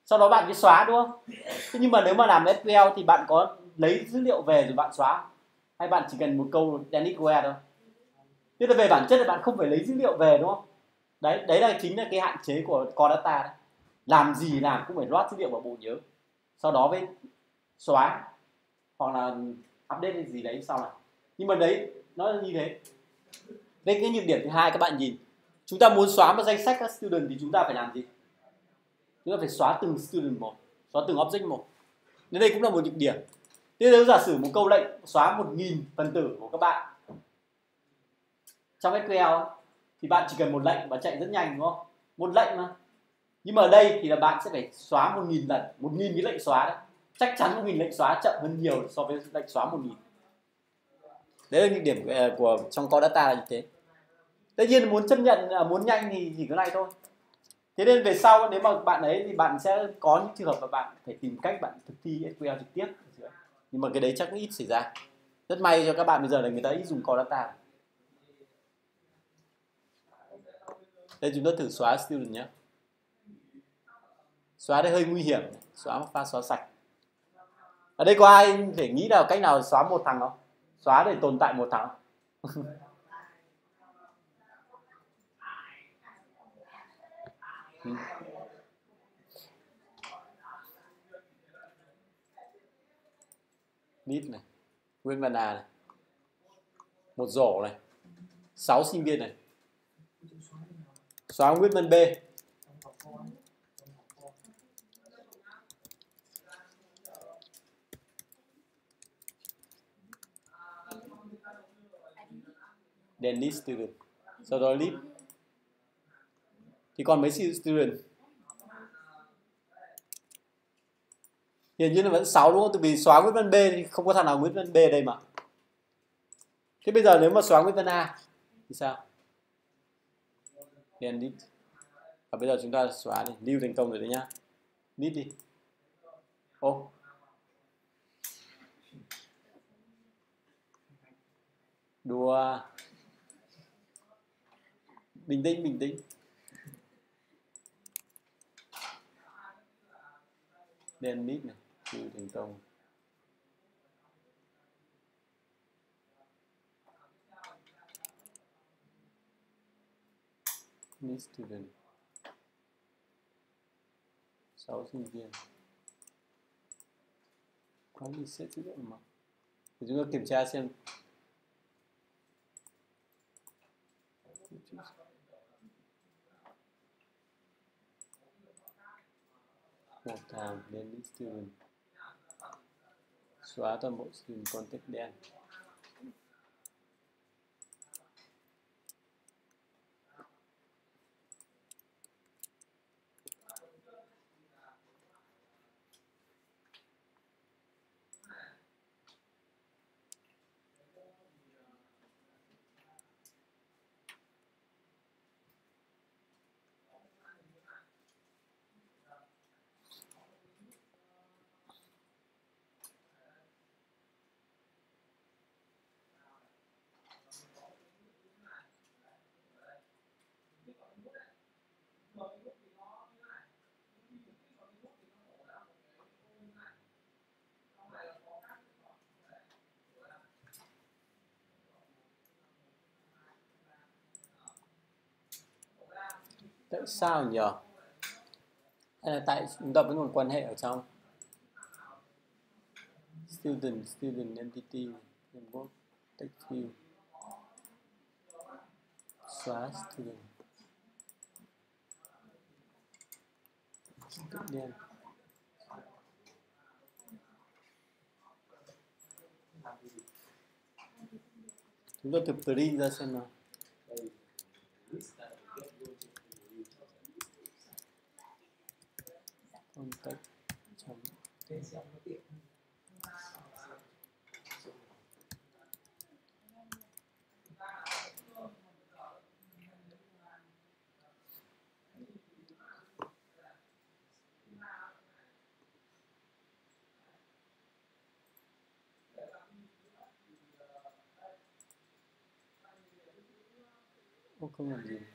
sau đó bạn cứ xóa, đúng không? Thế nhưng mà nếu mà làm SQL thì bạn có lấy dữ liệu về rồi bạn xóa. Hay bạn chỉ cần một câu delete where thôi. Tức là về bản chất là bạn không phải lấy dữ liệu về, đúng không? Đấy đấy là chính là cái hạn chế của core data đấy. Làm gì làm cũng phải loát dữ liệu vào bộ nhớ. Sau đó mới xóa. Hoặc là update gì đấy sau này nhưng mà đấy, nó là như thế. Đây cái nhược điểm thứ hai các bạn nhìn. Chúng ta muốn xóa một danh sách các student thì chúng ta phải làm gì? Chúng ta phải xóa từng student một, xóa từng object một. Nên đây cũng là một nhược điểm. Thế nếu giả sử một câu lệnh xóa một nghìn phần tử của các bạn trong SQL thì bạn chỉ cần một lệnh và chạy rất nhanh, đúng không? Một lệnh mà. Nhưng mà ở đây thì là bạn sẽ phải xóa một nghìn lần, một nghìn cái lệnh xóa đấy chắc chắn một nghìn lệnh xóa chậm hơn nhiều so với lệnh xóa một nghìn. Đấy là những điểm ờ, của trong core data là như thế. Tất nhiên muốn chấp nhận à, muốn nhanh thì chỉ cái này thôi. Thế nên về sau, nếu mà bạn ấy thì bạn sẽ có những trường hợp mà bạn phải tìm cách bạn thực thi SQL trực tiếp nhưng mà cái đấy chắc ít xảy ra. Rất may cho các bạn bây giờ là người ta ít dùng core data. Đây, chúng ta thử xóa student nhé. Xóa đây hơi nguy hiểm. Xóa một pha xóa sạch ở đây có ai thể nghĩ là cách nào xóa một thằng không? Xóa để tồn tại một thằng nít này, nguyên văn à này, một rổ này, sáu sinh viên này. Xóa nguyên văn b. Dennis student sau đó list thì còn mấy student hiện nhiên là vẫn 6 đúng không? Tại vì xóa nguyên văn B thì không có thằng nào nguyên văn B đây mà. Thế bây giờ nếu mà xóa nguyên văn A thì sao? Then list. Và bây giờ chúng ta xóa đi, lưu thành công rồi đấy nhá. List đi. Ô. Đùa. Bình tĩnh, bình tĩnh. đen list này chưa thành công. Miss student. 6 sinh viên. Có gì sẽ dữ liệu mà thì chúng ta kiểm tra xem một thằng đến student xóa toàn bộ student context đen tại sao nhỉ? Hay là tại chúng ta vẫn còn quan hệ ở trong? Student student entity inbox text view xóa student. Tự nhiên chúng ta thử print ra xem nào. Contact chấm không làm gì.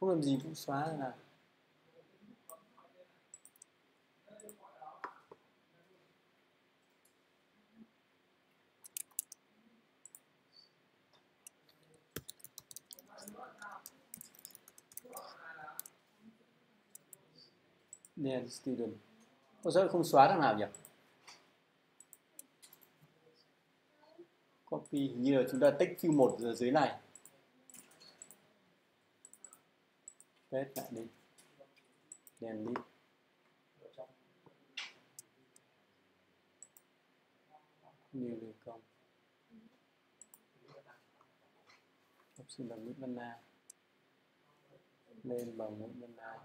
Không làm gì cũng xóa ra nào Then student. Ôi sao không xóa thằng nào nhỉ? Copy. Hình như là chúng ta tích field 1 ở dưới này. Paste lại đi. Đèn đi. Nhiều đề công học sinh bằng Nguyễn Văn Na lên bằng Nguyễn Văn Na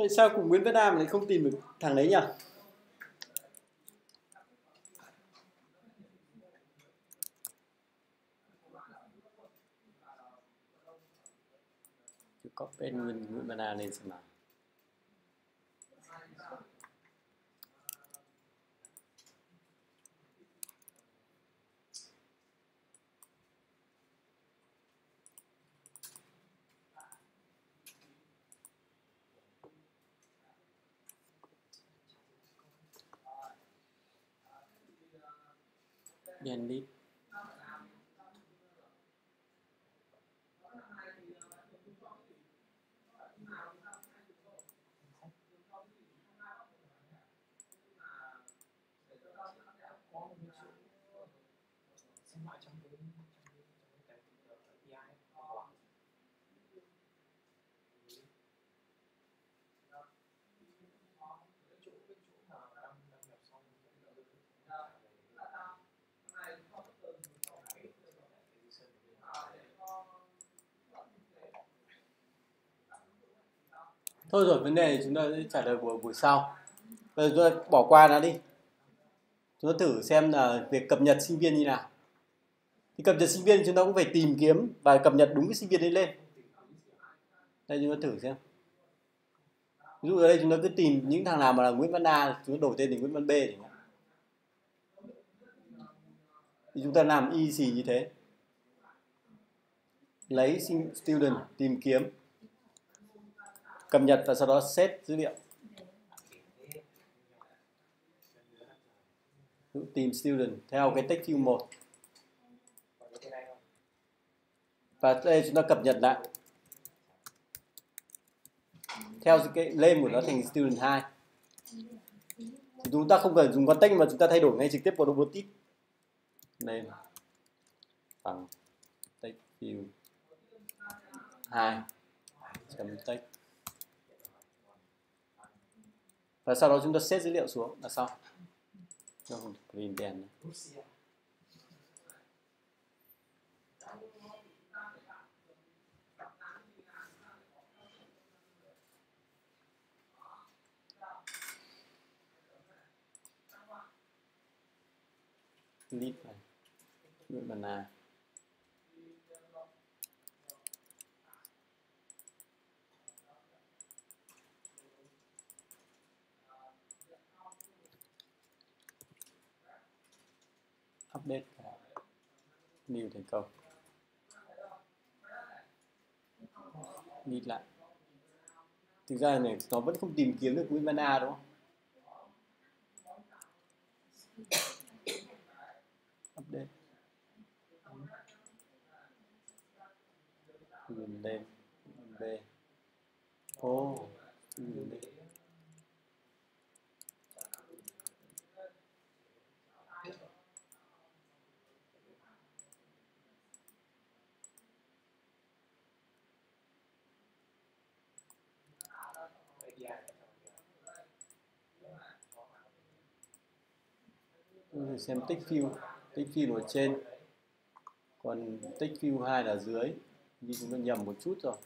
tại sao cùng Nguyễn Văn Nam lại không tìm được thằng đấy nhỉ? Có bên Nguyễn Nguyễn Văn Nam lên xem nào. dan thôi rồi, vấn đề này chúng ta sẽ trả lời buổi buổi sau. Bây giờ chúng ta bỏ qua nó đi. Chúng ta thử xem là việc cập nhật sinh viên như nào. Thì cập nhật sinh viên chúng ta cũng phải tìm kiếm và cập nhật đúng cái sinh viên đấy lên. Đây, chúng ta thử xem. Ví dụ ở đây chúng ta cứ tìm những thằng nào mà là Nguyễn Văn A, chúng ta đổi tên thành Nguyễn Văn B thì chúng ta làm y gì như thế. Lấy sinh student tìm kiếm cập nhật và sau đó set dữ liệu. Ví tìm student theo cái text view 1 và đây chúng ta cập nhật lại. Theo cái lên của nó thành student 2 thì chúng ta không cần dùng con text mà chúng ta thay đổi ngay trực tiếp vào robotic lên. Bằng text view 2 chấm text và sau đó chúng ta xét dữ liệu xuống, là xong green print đèn này. list này. Nguyễn update và new thành công. Đi lại. Thực ra này nó vẫn không tìm kiếm được nguyên mana đúng không? Update. Nhìn lên. B ô oh, chúng ta xem tích view tích view ở trên. Còn tích view 2 là dưới. Như chúng ta nhầm một chút rồi.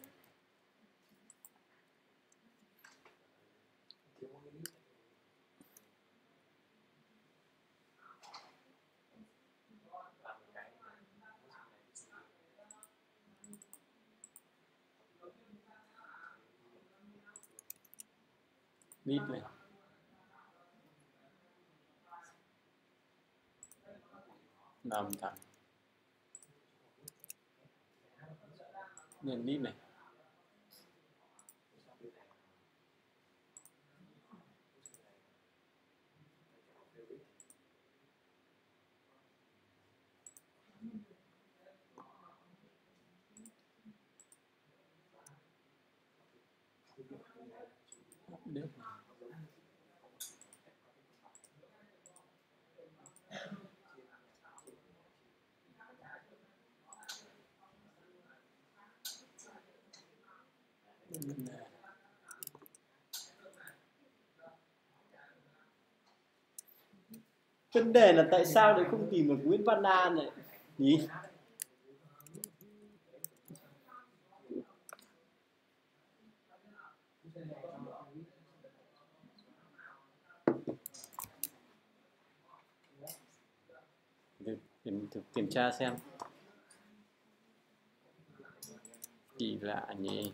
5 thằng nên nít này. Hãy subscribe cho kênh Ghiền Mì Gõ Để không bỏ lỡ những video hấp dẫn vấn đề là tại sao lại không tìm được Nguyễn Văn An này nhỉ? Kiểm, thử kiểm tra xem. Kỳ lạ nhỉ.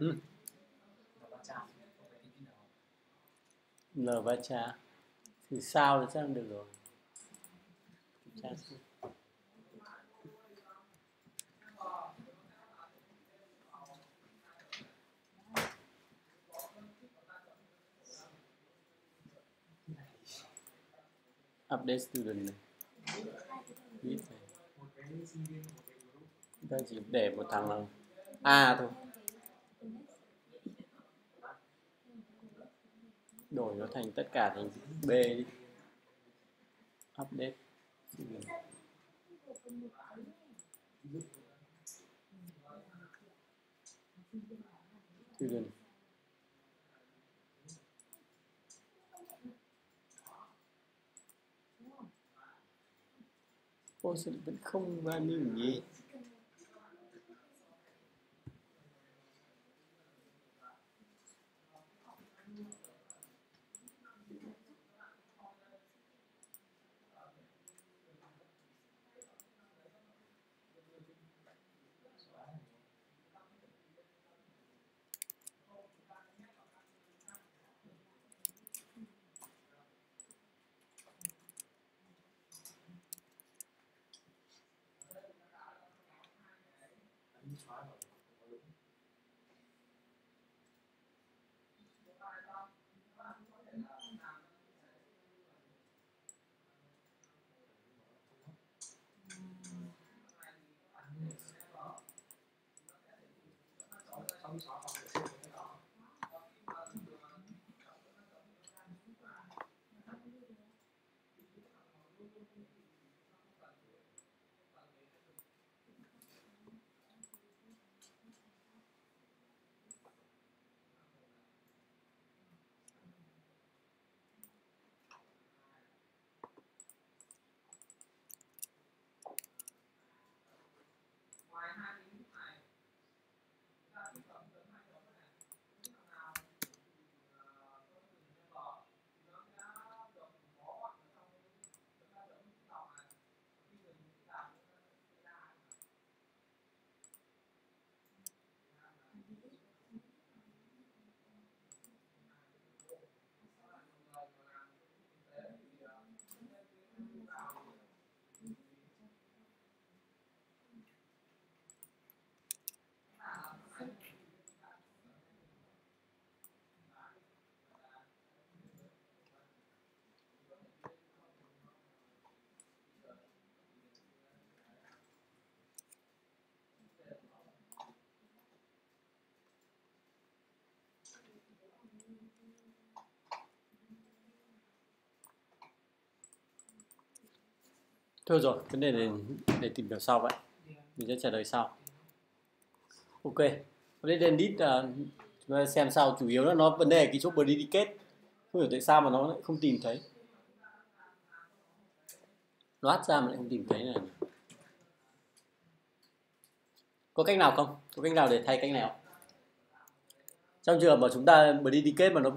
Ừ. Va chạm thì sao là chắc được rồi. Chắc. update student này biết ta chỉ để một thằng là a thôi đổi nó thành tất cả thành B đi update student. Ôi, sao vẫn không value nhỉ thôi rồi vấn đề để để tìm hiểu sau vậy. Mình sẽ trả lời sau. Ok. Vấn đề edit là à, chúng ta xem sau. Chủ yếu là nó vấn đề cái chỗ predicate. Không hiểu tại sao mà nó lại không tìm thấy. Loát ra mà lại không tìm thấy này. Có cách nào không? Có cách nào để thay cách nào trong trường hợp mà chúng ta predicate mà nó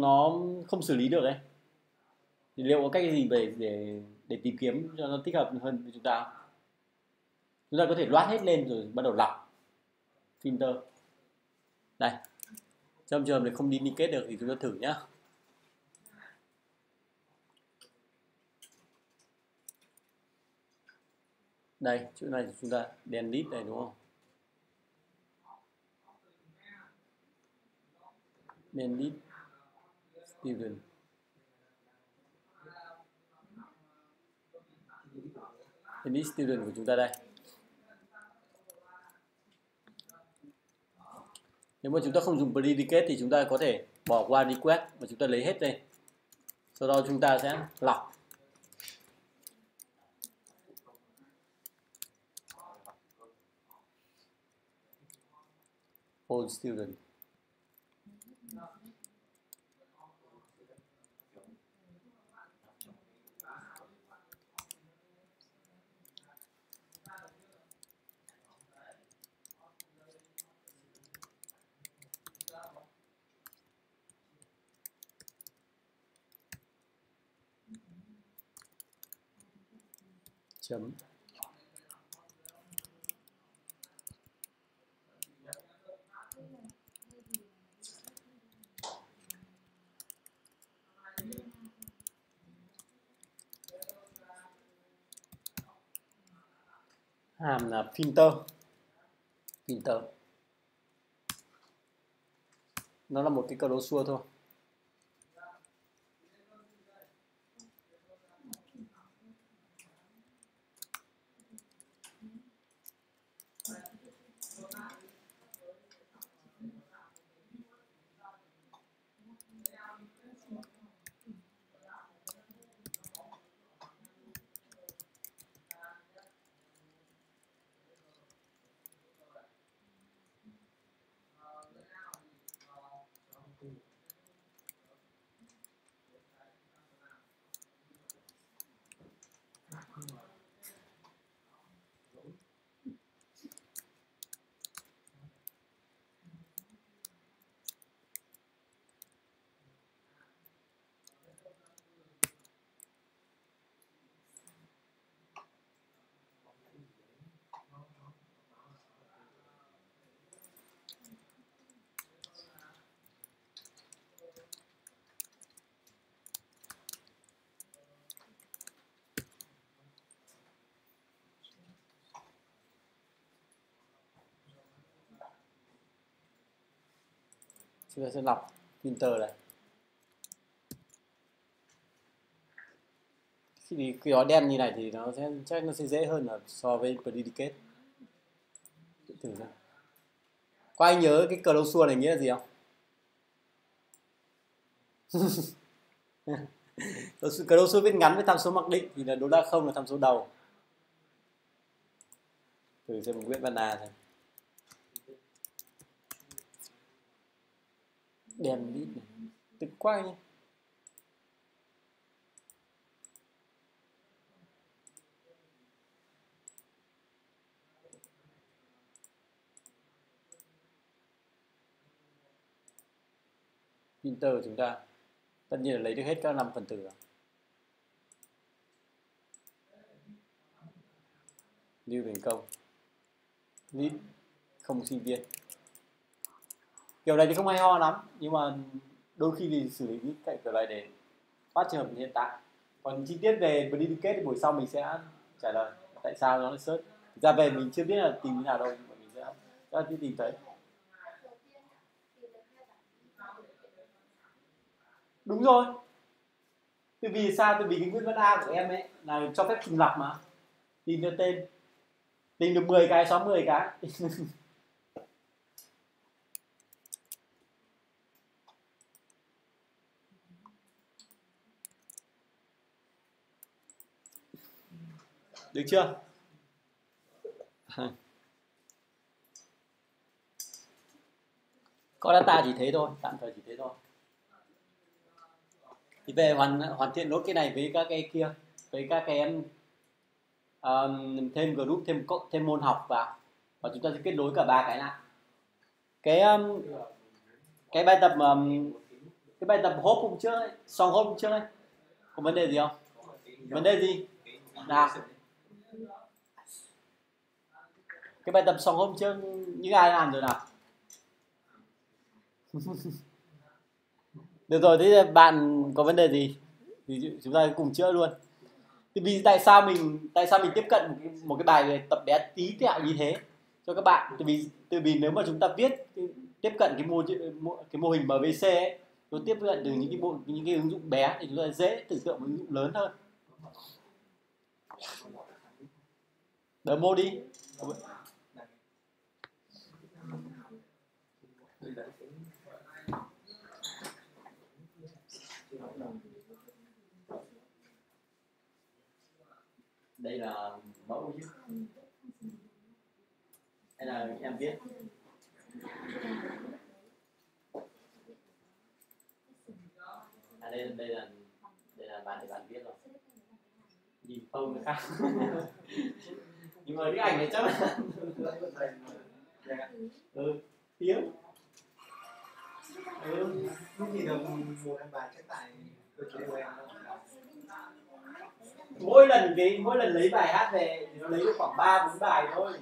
nó, không xử lý được ấy thì liệu có cách gì để để để tìm kiếm cho nó thích hợp hơn với chúng ta. Chúng ta có thể loát hết lên rồi bắt đầu lọc filter. Đây trong trường hợp này không đi liên kết được thì chúng ta thử nhá. Đây, chỗ này chúng ta đèn lít này đúng không? Đèn lít student delete student của chúng ta đây. Nếu mà chúng ta không dùng predicate thì chúng ta có thể bỏ qua request và chúng ta lấy hết đây. Sau đó chúng ta sẽ lọc. All student. Chấm. Hàm là filter filter nó là một cái câu đố xua thôi. Chúng ta sẽ lọc filter này. Khi đi cái đó đen như này thì nó sẽ, chắc nó sẽ dễ hơn là so với predicate. Thử xem. Có ai nhớ cái cờ xua này nghĩa là gì không? Cờ lâu xua viết ngắn với tham số mặc định thì là đô đa không là tham số đầu. Thử xem một Văn Na xem. Đèn đi. Tự quay nhé. Printer của chúng ta, tất nhiên là lấy được hết các năm phần tử rồi. Lưu thành công list không sinh viên kiểu này thì không hay ho lắm, nhưng mà đôi khi thì xử lý những cái kiểu này để phát trường hợp hiện tại. Còn chi tiết về predicate thì buổi sau mình sẽ trả lời tại sao nó lại sớt ra về mình chưa biết là tìm như nào đâu mà mình sẽ sẽ tìm thấy. Đúng rồi. Từ vì sao? Từ vì cái nguyên văn a của em ấy là cho phép trùng lặp mà. Tìm được tên. Tìm được 10 cái, xóa 10 cái. được chưa? Có data chỉ thế thôi tạm thời chỉ thế thôi. Thì về hoàn hoàn thiện nốt cái này với các cái kia với các cái em um, thêm group thêm thêm môn học vào. Và chúng ta sẽ kết nối cả ba cái lại. Cái um, cái bài tập um, cái bài tập hốp hôm trước ấy, song hốp hôm trước ấy có vấn đề gì không? Vấn đề gì? Nào. Cái bài tập sóng hôm trước những ai làm rồi nào? Được rồi thế bạn có vấn đề gì thì chúng ta cùng chữa luôn. Thì vì tại sao mình tại sao mình tiếp cận một cái, một cái bài về tập bé tí tẹo như thế cho các bạn? Từ vì từ vì nếu mà chúng ta viết tiếp cận cái mô cái mô hình MVC ấy nó tiếp cận từ những cái bộ những cái ứng dụng bé thì chúng ta dễ tưởng tượng một ứng dụng lớn hơn. Demo đi. Đây là mẫu chứ hay là em viết? À đây đây là đây là bạn thì bạn viết rồi. Nhìn phông nó khác. Nhưng mà cái ảnh này chắc là ừ tiếng ừ. lúc gì được một em bài chắc tại cơ chế của em mỗi lần cái mỗi lần lấy bài hát về thì nó lấy được khoảng ba bốn bài thôi.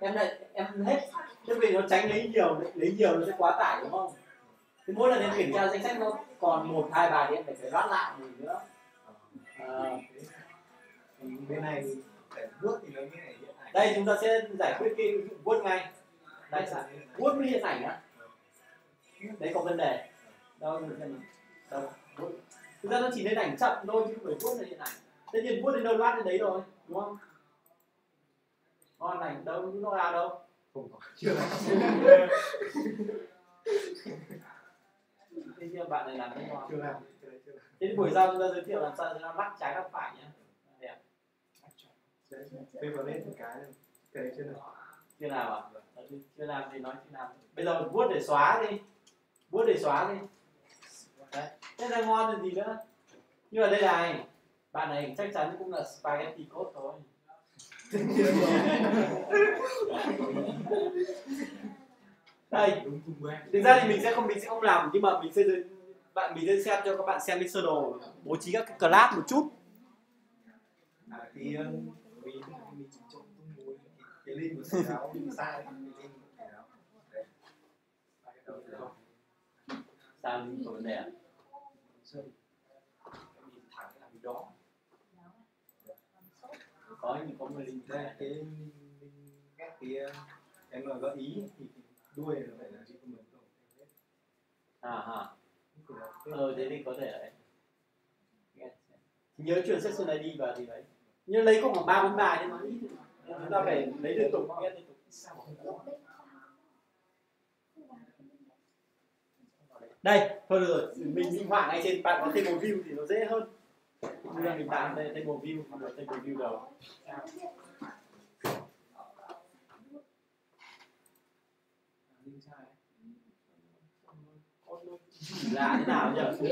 Em lại em hết thế vì nó tránh lấy nhiều lấy nhiều nó sẽ quá tải đúng không? Thì mỗi lần em kiểm tra danh sách nó còn một hai bài thì em phải phải loát lại gì nữa. À, bên này để vuốt thì nó như này đây chúng ta sẽ giải quyết cái ứng dụng vuốt ngay. Đây vuốt với hiện ảnh á. Đấy có vấn đề. Đâu đâu thực ra nó chỉ lên ảnh chậm thôi chứ không phải vuốt là hiện ảnh tất nhiên vuốt đến đâu loát đến đấy rồi đúng không? Ngon ảnh đâu nó ra đâu? Không có. Chưa. Làm thế chưa bạn này làm rất ngon. Chưa làm làm. Thế buổi sau chúng ta giới thiệu làm sao cho nó lắc trái lắc phải nhé đẹp bây giờ lên một cái cái đấy chưa được chưa nào à? Chưa làm thì nói chưa làm. Bây giờ vuốt để xóa đi. Vuốt để xóa đi. Đấy. Thế là ngon là gì nữa? Nhưng mà đây này bạn này chắc chắn cũng là spaghetti cốt thôi. Đây. Thực ra thì mình sẽ không mình sẽ không làm nhưng mà mình sẽ bạn mình sẽ xem cho các bạn xem cái sơ đồ bố trí các cái class một chút. À thì um, vì mình chỉ trộn tung mùi cái link của thầy giáo mình sai cái link của sao? Vấn đề à? Thẳng gì đó có nhưng có một link đây cái mình ghép cái uh, em mà gợi ý thì đuôi nó phải là chữ của mình rồi à ha cái- ờ thế thì có thể đấy. Nhớ chuyển section ID vào thì đấy. Nhưng lấy có khoảng ba bốn bài nhưng mà. Ít chúng ta phải lấy liên tục ghét liên tục đây thôi được rồi. Mình minh họa ngay trên bạn có table view thì nó dễ hơn bây giờ mình tạo đây, table view một table view đầu. Link thế nào nhỉ?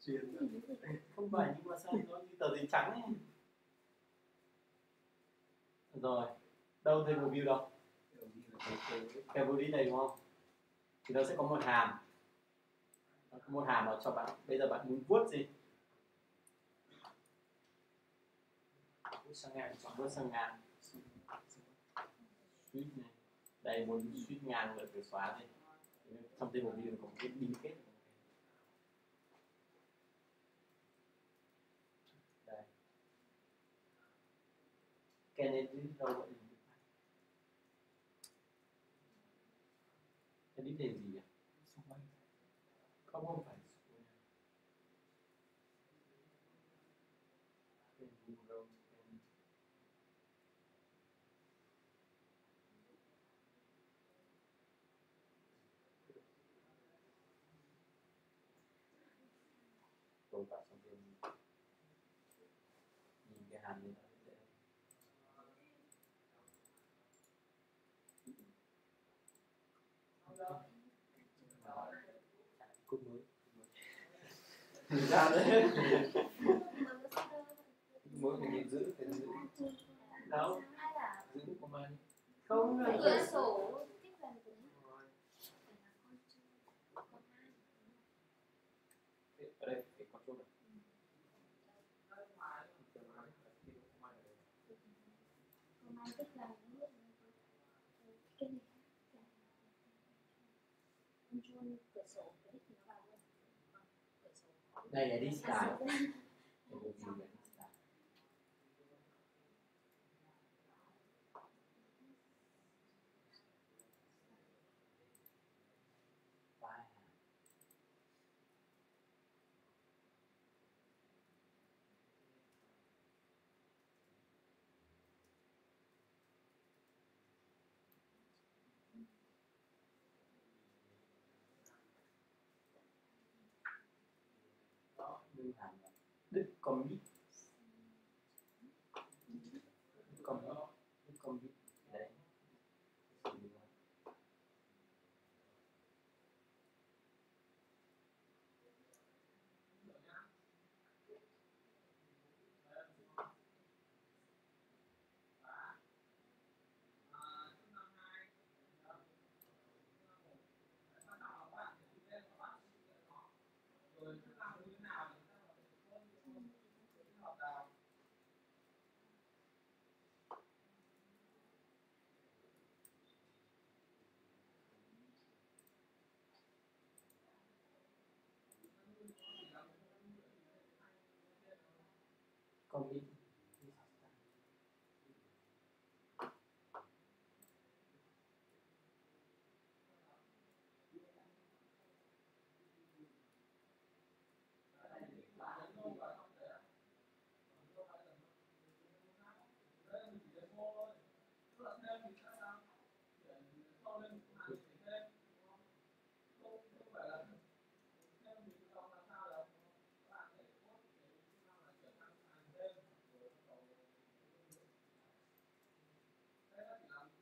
Chuyên không phải nhưng mà sao nó như tờ giấy trắng ấy? Rồi, đâu table view đâu? Cái body này đúng không? Thì nó sẽ có một hàm một hàm mà cho bạn. Bây giờ bạn muốn vuốt gì? Vuốt sang ngang, chọn vuốt sang ngang. Suýt này đây, muốn suýt ngang rồi phải xóa đi trong table view nó có cái đinh kết. Đây. Cái này đâu vậy cái đích tên gì không không phải Tên gì đâu, tên- tồn tại trong tên hàm lên cút mới ra đấy. Mỗi người nhìn giữ phải giữ. Đâu giữ công an không cửa sổ tích lần cũng ở đây phải có chỗ này công an tích lần cũng cái này control cửa sổ cái đích thì nó vào luôn Còn cửa sổ đây là đi À, style sổ. Đây là đi style. Vai hàm. Đó, Commit con mít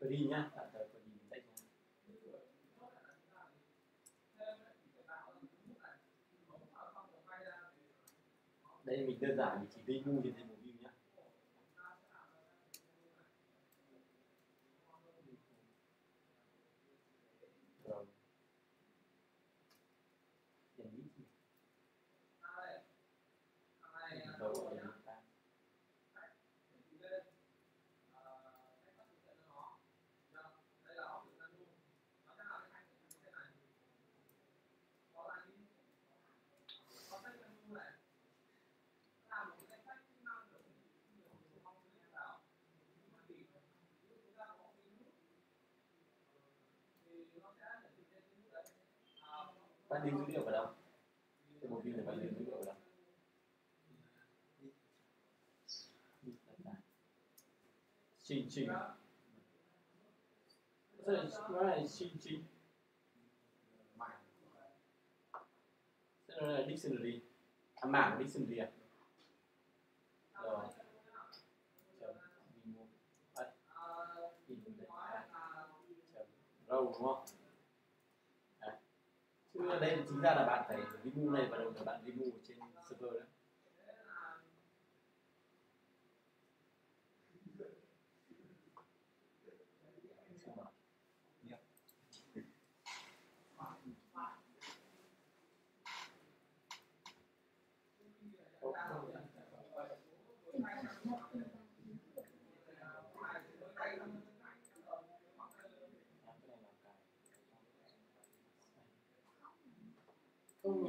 tôi đi nhá, tạm thời tôi mình tách nhá đây mình đơn giản, mình chỉ đi ngu trên thêm một view nhá rồi Điểm ít nhỉ? Đâu rồi điểm ta? Bạn điền dữ liệu vào đâu? Cái bộ phim này bạn điền dữ liệu vào đâu? Chỉnh chỉnh Thế là nó là trình. Trình Thế là dictionary. À mảng dictionary à? Rồi chấm vimo bắt in đấy đâu, đúng không Đấy. chứ đây chính ra là bạn phải remove này và đồng thời bạn remove ở trên server đấy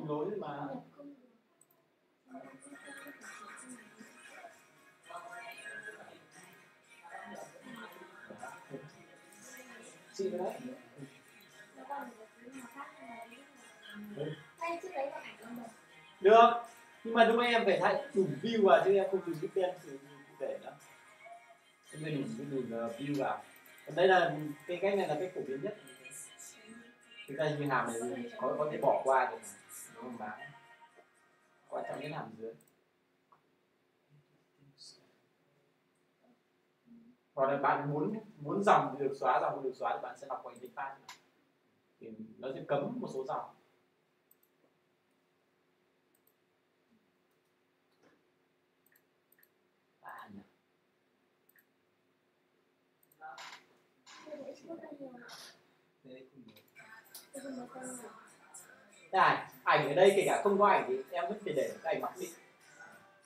không lối mà. Chị đấy Đây đấy. Là ảnh được. Nhưng mà lúc em phải thay đủ view vào chứ em không dùng cái tên sử cụ thể nữa. Em phải đủ cái đủ ờ, view vào. Còn đây là cái cách này là cái phổ biến nhất. Cái ra như hàm này có có thể bỏ qua được đúng không bạn? Quan trọng nhất hàm dưới hoặc là bạn muốn muốn dòng thì được xóa dòng thì được xóa thì bạn sẽ đọc qua index path thì nó sẽ cấm một số dòng. À, nhỉ. Tôi này ảnh ở đây kể cả không có ảnh thì em vẫn phải để cái ảnh mặc định.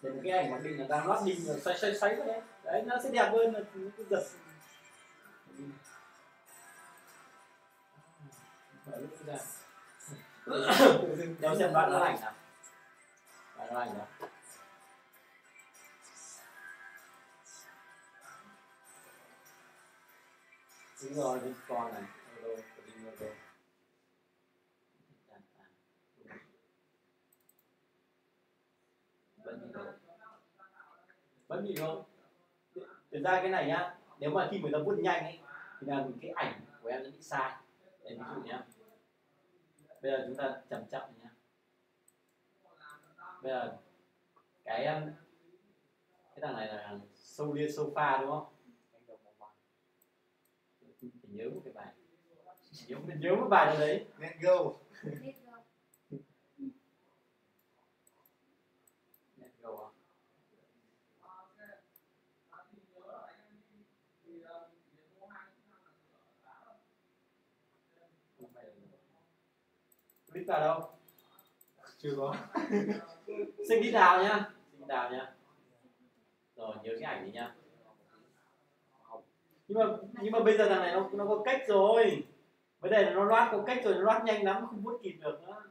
Để một cái ảnh mặc định là đang lót đinh rồi xoay xoay xoay vào đấy đấy nó sẽ đẹp hơn là những cái giật Mở xem bạn nó ảnh nào. Bạn nó ảnh nào. Đúng rồi, đi con này Đâu đâu, có đi đâu đâu Vẫn bị đâu vẫn bị đâu Thực ra cái này nhá Nếu mà khi người ta vuốt nhanh ấy Thì là cái ảnh của em nó bị sai. Đây ví dụ nhá. Bây giờ chúng ta chậm chậm nhá. Bây giờ Cái um, Cái thằng này là sâu lia sofa đúng không? Phải nhớ một cái bài. Nhớ, nhớ một bài nào đấy. Let's go Let's go. Let's go à? Không phải là- Vào đâu? chưa có. Xin đi đào nhá. Xin đào nhá. Rồi nhớ cái ảnh này nhá. Nhưng mà nhưng mà bây giờ thằng này nó nó có cách rồi. Vấn đề là nó loát có cách rồi nó loát nhanh lắm không vuốt kịp được nữa.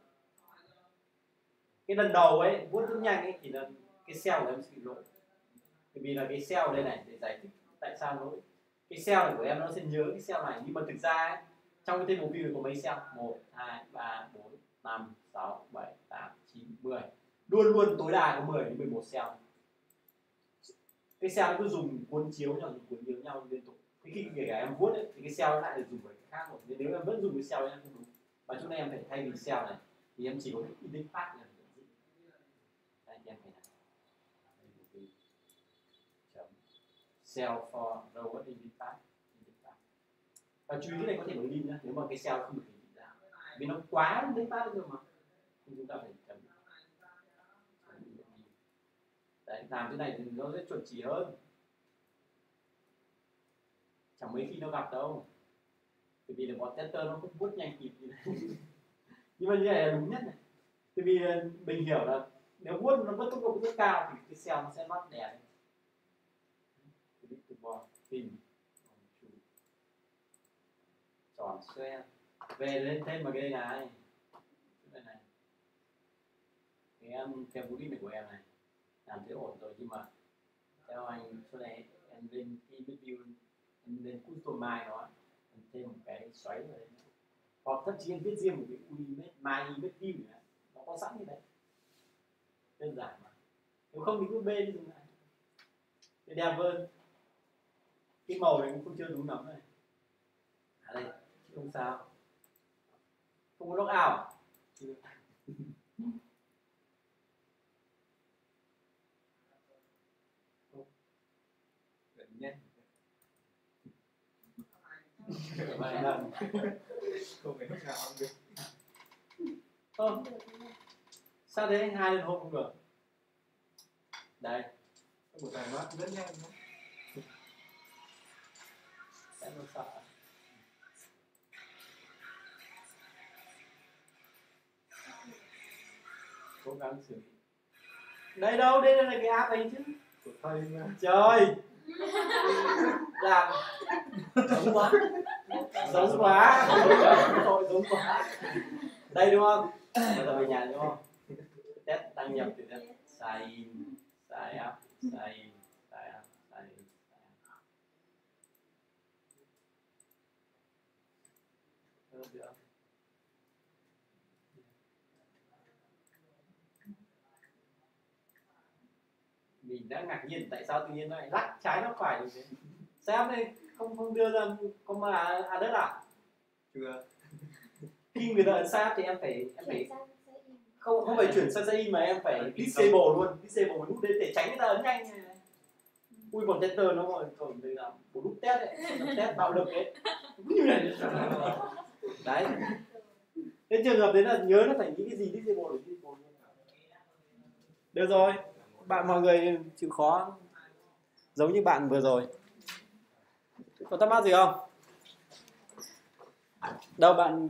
Cái lần đầu ấy vuốt rất nhanh ấy thì là cái cell của em sẽ bị lỗi. Bởi vì là cái cell đây này để giải thích tại sao lỗi. Cái cell này của em nó sẽ nhớ cái cell này nhưng mà thực ra ấy, trong cái table view có mấy cell một hai ba bốn năm sáu bảy tám chín mười. Luôn luôn tối đa có 10 đến 11 cell. Cái cell nó cứ dùng cuốn chiếu nhau dùng cuốn chiếu nhau liên tục. Thế khi kể cả em vuốt ấy, thì cái cell nó lại được dùng với cái khác rồi. Nên nếu em vẫn dùng cái cell ấy, em không đúng. Và chỗ này em phải thay vì cell này thì em chỉ có cái index path này đây em phải này chấm cell for robot index path và chú ý cái này có thể bằng link nhá. Nếu mà cái cell không được vì nó quá index path rồi mà thì chúng ta phải cần đấy làm thế này thì nó sẽ chuẩn chỉ hơn chẳng mấy khi nó gặp đâu bởi vì là bọn tester nó không vuốt nhanh kịp như này nhưng mà như này là đúng nhất này bởi vì mình hiểu là nếu vuốt nó vuốt tốc độ rất cao thì cái xe nó sẽ lót đè lên tròn xoe về lên thêm vào cái này cái này cái em theo body này của em này, làm thế ổn rồi nhưng mà theo anh chỗ này em lên cái view, em lên customize nó em thêm một cái xoáy vào đấy hoặc thậm chí em viết riêng một cái image my image view nữa nó có sẵn như đấy đơn giản mà. Nếu không thì cứ bê đi dùng lại để đẹp hơn. Cái màu này cũng không chưa đúng lắm này. À đây, không sao không có log out vài lần không phải lúc nào được Không được không? sao thế hai lần hôm không được đây một tài mắt rất nhanh đó. nó sợ cố gắng xử lý. Đây đâu đây là cái app ấy chứ. Của thầy mà. Trời. Làm. Giống quá. Giống quá. Thôi, giống quá. Đây đúng không? Bây giờ về nhà đúng không? Test đăng nhập từ test sign. In sign mình đã ngạc nhiên tại sao tự nhiên lại lắc trái nó phải như thế. Sao đây không không đưa ra không mà à đất à? Chưa. Khi người ta ấn sáp thì em phải em phải không không phải chuyển sang in mà em phải disable luôn disable nút đấy để tránh người ta ấn nhanh. Ui bọn tester nó còn còn đây là một nút test đấy test bạo lực đấy. Cứ như này đấy. Đến trường hợp đấy là nhớ nó phải nghĩ cái gì disable để disable được rồi bạn, mọi người chịu khó. Giống như bạn vừa rồi. Có thắc mắc gì không? Đâu, bạn